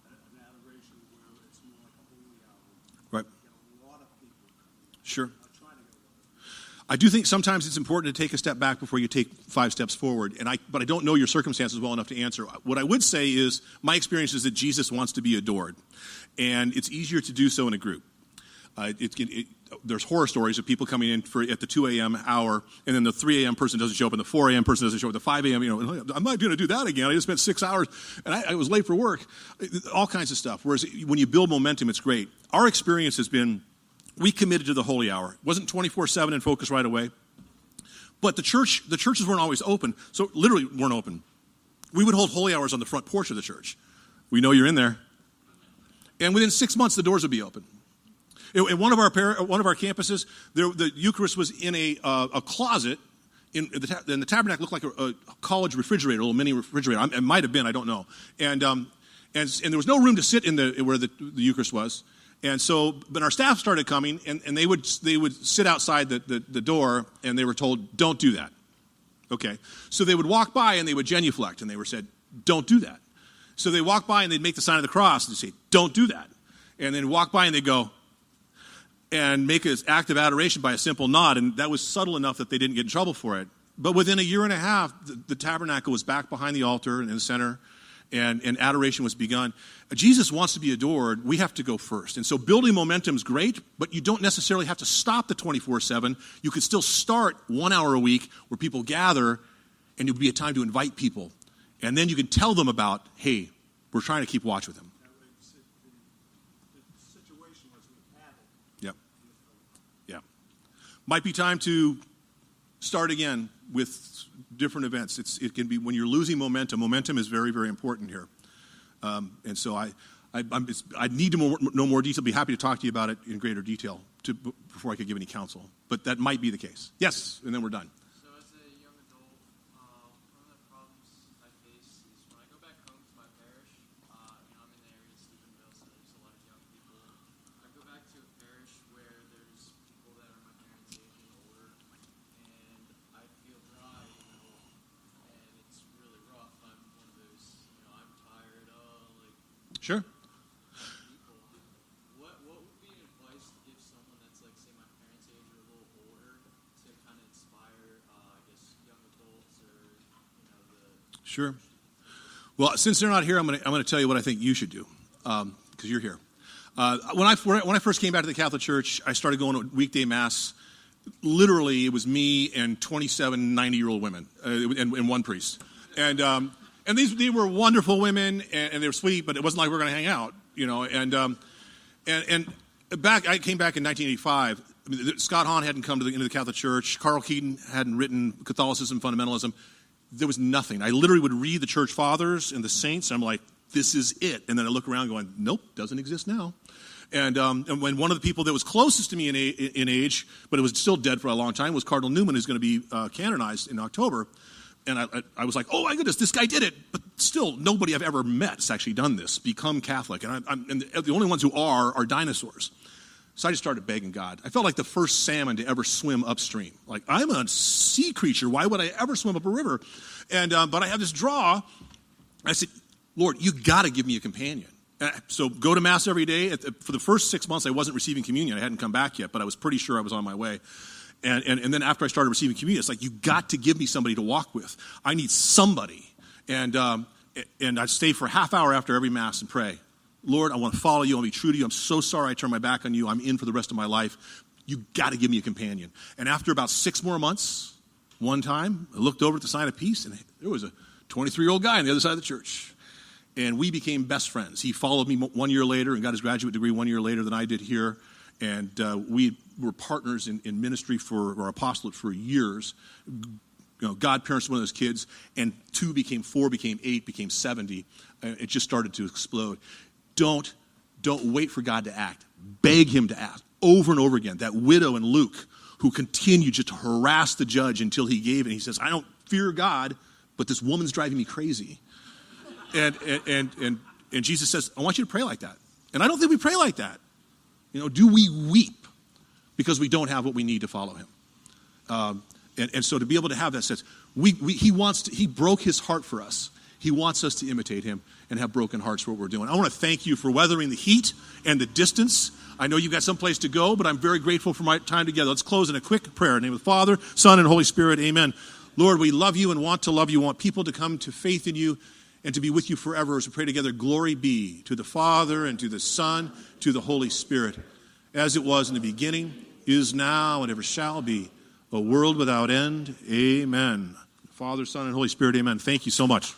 a- an adoration where it's more like a holy hour? Right. Get a lot of people coming. Sure. I'm trying to get a lot of I do think sometimes it's important to take a step back before you take five steps forward. And I, but I don't know your circumstances well enough to answer. What I would say is my experience is that Jesus wants to be adored, and it's easier to do so in a group. Uh, it, it, it, there's horror stories of people coming in for at the 2 a.m. hour, and then the 3 a.m. person doesn't show up, and the 4 a.m. person doesn't show up, the 5 a.m. You know, I'm not going to do that again. I just spent six hours, and I, I was late for work. All kinds of stuff. Whereas when you build momentum, it's great. Our experience has been we committed to the holy hour. It wasn't 24 7 and FOCUS right away. But the church, the churches weren't always open, so literally weren't open. We would hold holy hours on the front porch of the church. We know you're in there. And within six months, the doors would be open. In one of our, one of our campuses, there, the Eucharist was in a, uh, a closet, in the, and the tabernacle looked like a, a college refrigerator, a little mini refrigerator. I'm- It might have been, I don't know. And, um, and, and there was no room to sit in the, where the, the Eucharist was. And so, but our staff started coming, and, and they, would, they would sit outside the, the, the door, and they were told, don't do that. Okay. So they would walk by and they would genuflect, and they were said, don't do that. So they walk by and they'd make the sign of the cross and say, don't do that. And then walk by and they'd go, and make an act of adoration by a simple nod, and that was subtle enough that they didn't get in trouble for it. But within a year and a half, the, the tabernacle was back behind the altar and in the center, and, and adoration was begun. Jesus wants to be adored. We have to go first. And so building momentum is great, but you don't necessarily have to stop the 24 7. You could still start one hour a week where people gather, and it would be a time to invite people. And then you can tell them about, hey, we're trying to keep watch with them. Yep. Yeah. Might be time to start again with different events. It's, it can be when you're losing momentum. Momentum is very, very important here. Um, and so I, I, I need to more, know more detail. Be happy to talk to you about it in greater detail to, before I could give any counsel. But that might be the case. Yes, and then we're done. So as a young adult, uh, one of the problems I face is when I go back home to my parish, uh, you know, I'm in the area of Steubenville, so there's a lot of young people. I go back to a parish where there's people that are my parents' age and older, and I feel dry, you know, and it's really rough. I'm one of those, you know, I'm tired, oh, like, Sure. What what would be advice to give someone that's like say my parents' age or a little older to kind of inspire uh, I guess young adults or you know the Sure. Well, since they're not here, I'm going to I'm going to tell you what I think you should do because you're here. Uh, when I when I first came back to the Catholic Church, I started going to weekday mass. Literally, it was me and 27 90 year old women uh, and, and one priest, and um, and these were wonderful women and, and they were sweet, but it wasn't like we were going to hang out, you know. And um, and and back I came back in 1985. I mean, Scott Hahn hadn't come to the, into the Catholic Church. Karl Keating hadn't written Catholicism fundamentalism there was nothing. I literally would read the church fathers and the saints, and I'm like, this is it. And then I look around going, nope, doesn't exist now. And, um, and when one of the people that was closest to me in, a, in age, but it was still dead for a long time, was Cardinal Newman, who's going to be uh, canonized in October. And I, I, was like, oh my goodness, this guy did it. But still, nobody I've ever met has actually done this, become Catholic. And, I, and the only ones who are are dinosaurs. So I just started begging God. I felt like the first salmon to ever swim upstream. Like, I'm a sea creature. Why would I ever swim up a river? And, um, but I have this draw. I said, Lord, you got to give me a companion. I- So go to Mass every day. For the first six months, I wasn't receiving communion. I hadn't come back yet, but I was pretty sure I was on my way. And, and, and then after I started receiving communion, it's like, you got to give me somebody to walk with. I need somebody. And, um, and I'd stay for a half hour after every Mass and pray. Lord, I want to follow you. I want to be true to you. I'm so sorry I turned my back on you. I'm in for the rest of my life. You got to give me a companion. And after about six more months, one time, I looked over at the sign of peace, and there was a 23 year old guy on the other side of the church. And we became best friends. He followed me one year later and got his graduate degree one year later than I did here. And uh, we were partners in, in ministry for our apostolate for years. You know, godparents one of those kids, and two became four, became eight, became 70. Uh, It just started to explode. Don't Don't wait for God to act. Beg him to act over and over again. That widow in Luke who continued just to harass the judge until he gave it. He says, I don't fear God, but this woman's driving me crazy. And, and, and, and, and Jesus says, I want you to pray like that. And I don't think we pray like that. You know, do we weep because we don't have what we need to follow him? Um, and, and so to be able to have that sense, we, we, he wants to, he broke his heart for us. He wants us to imitate him and have broken hearts for what we're doing. I want to thank you for weathering the heat and the distance. I know you've got someplace to go, but I'm very grateful for my time together. Let's close in a quick prayer. In the name of the Father, Son, and Holy Spirit. Amen. Lord, we love you and want to love you, want people to come to faith in you and to be with you forever as we pray together. Glory be to the Father and to the Son, to the Holy Spirit, as it was in the beginning, is now, and ever shall be, a world without end. Amen. Father, Son, and Holy Spirit, amen. Thank you so much.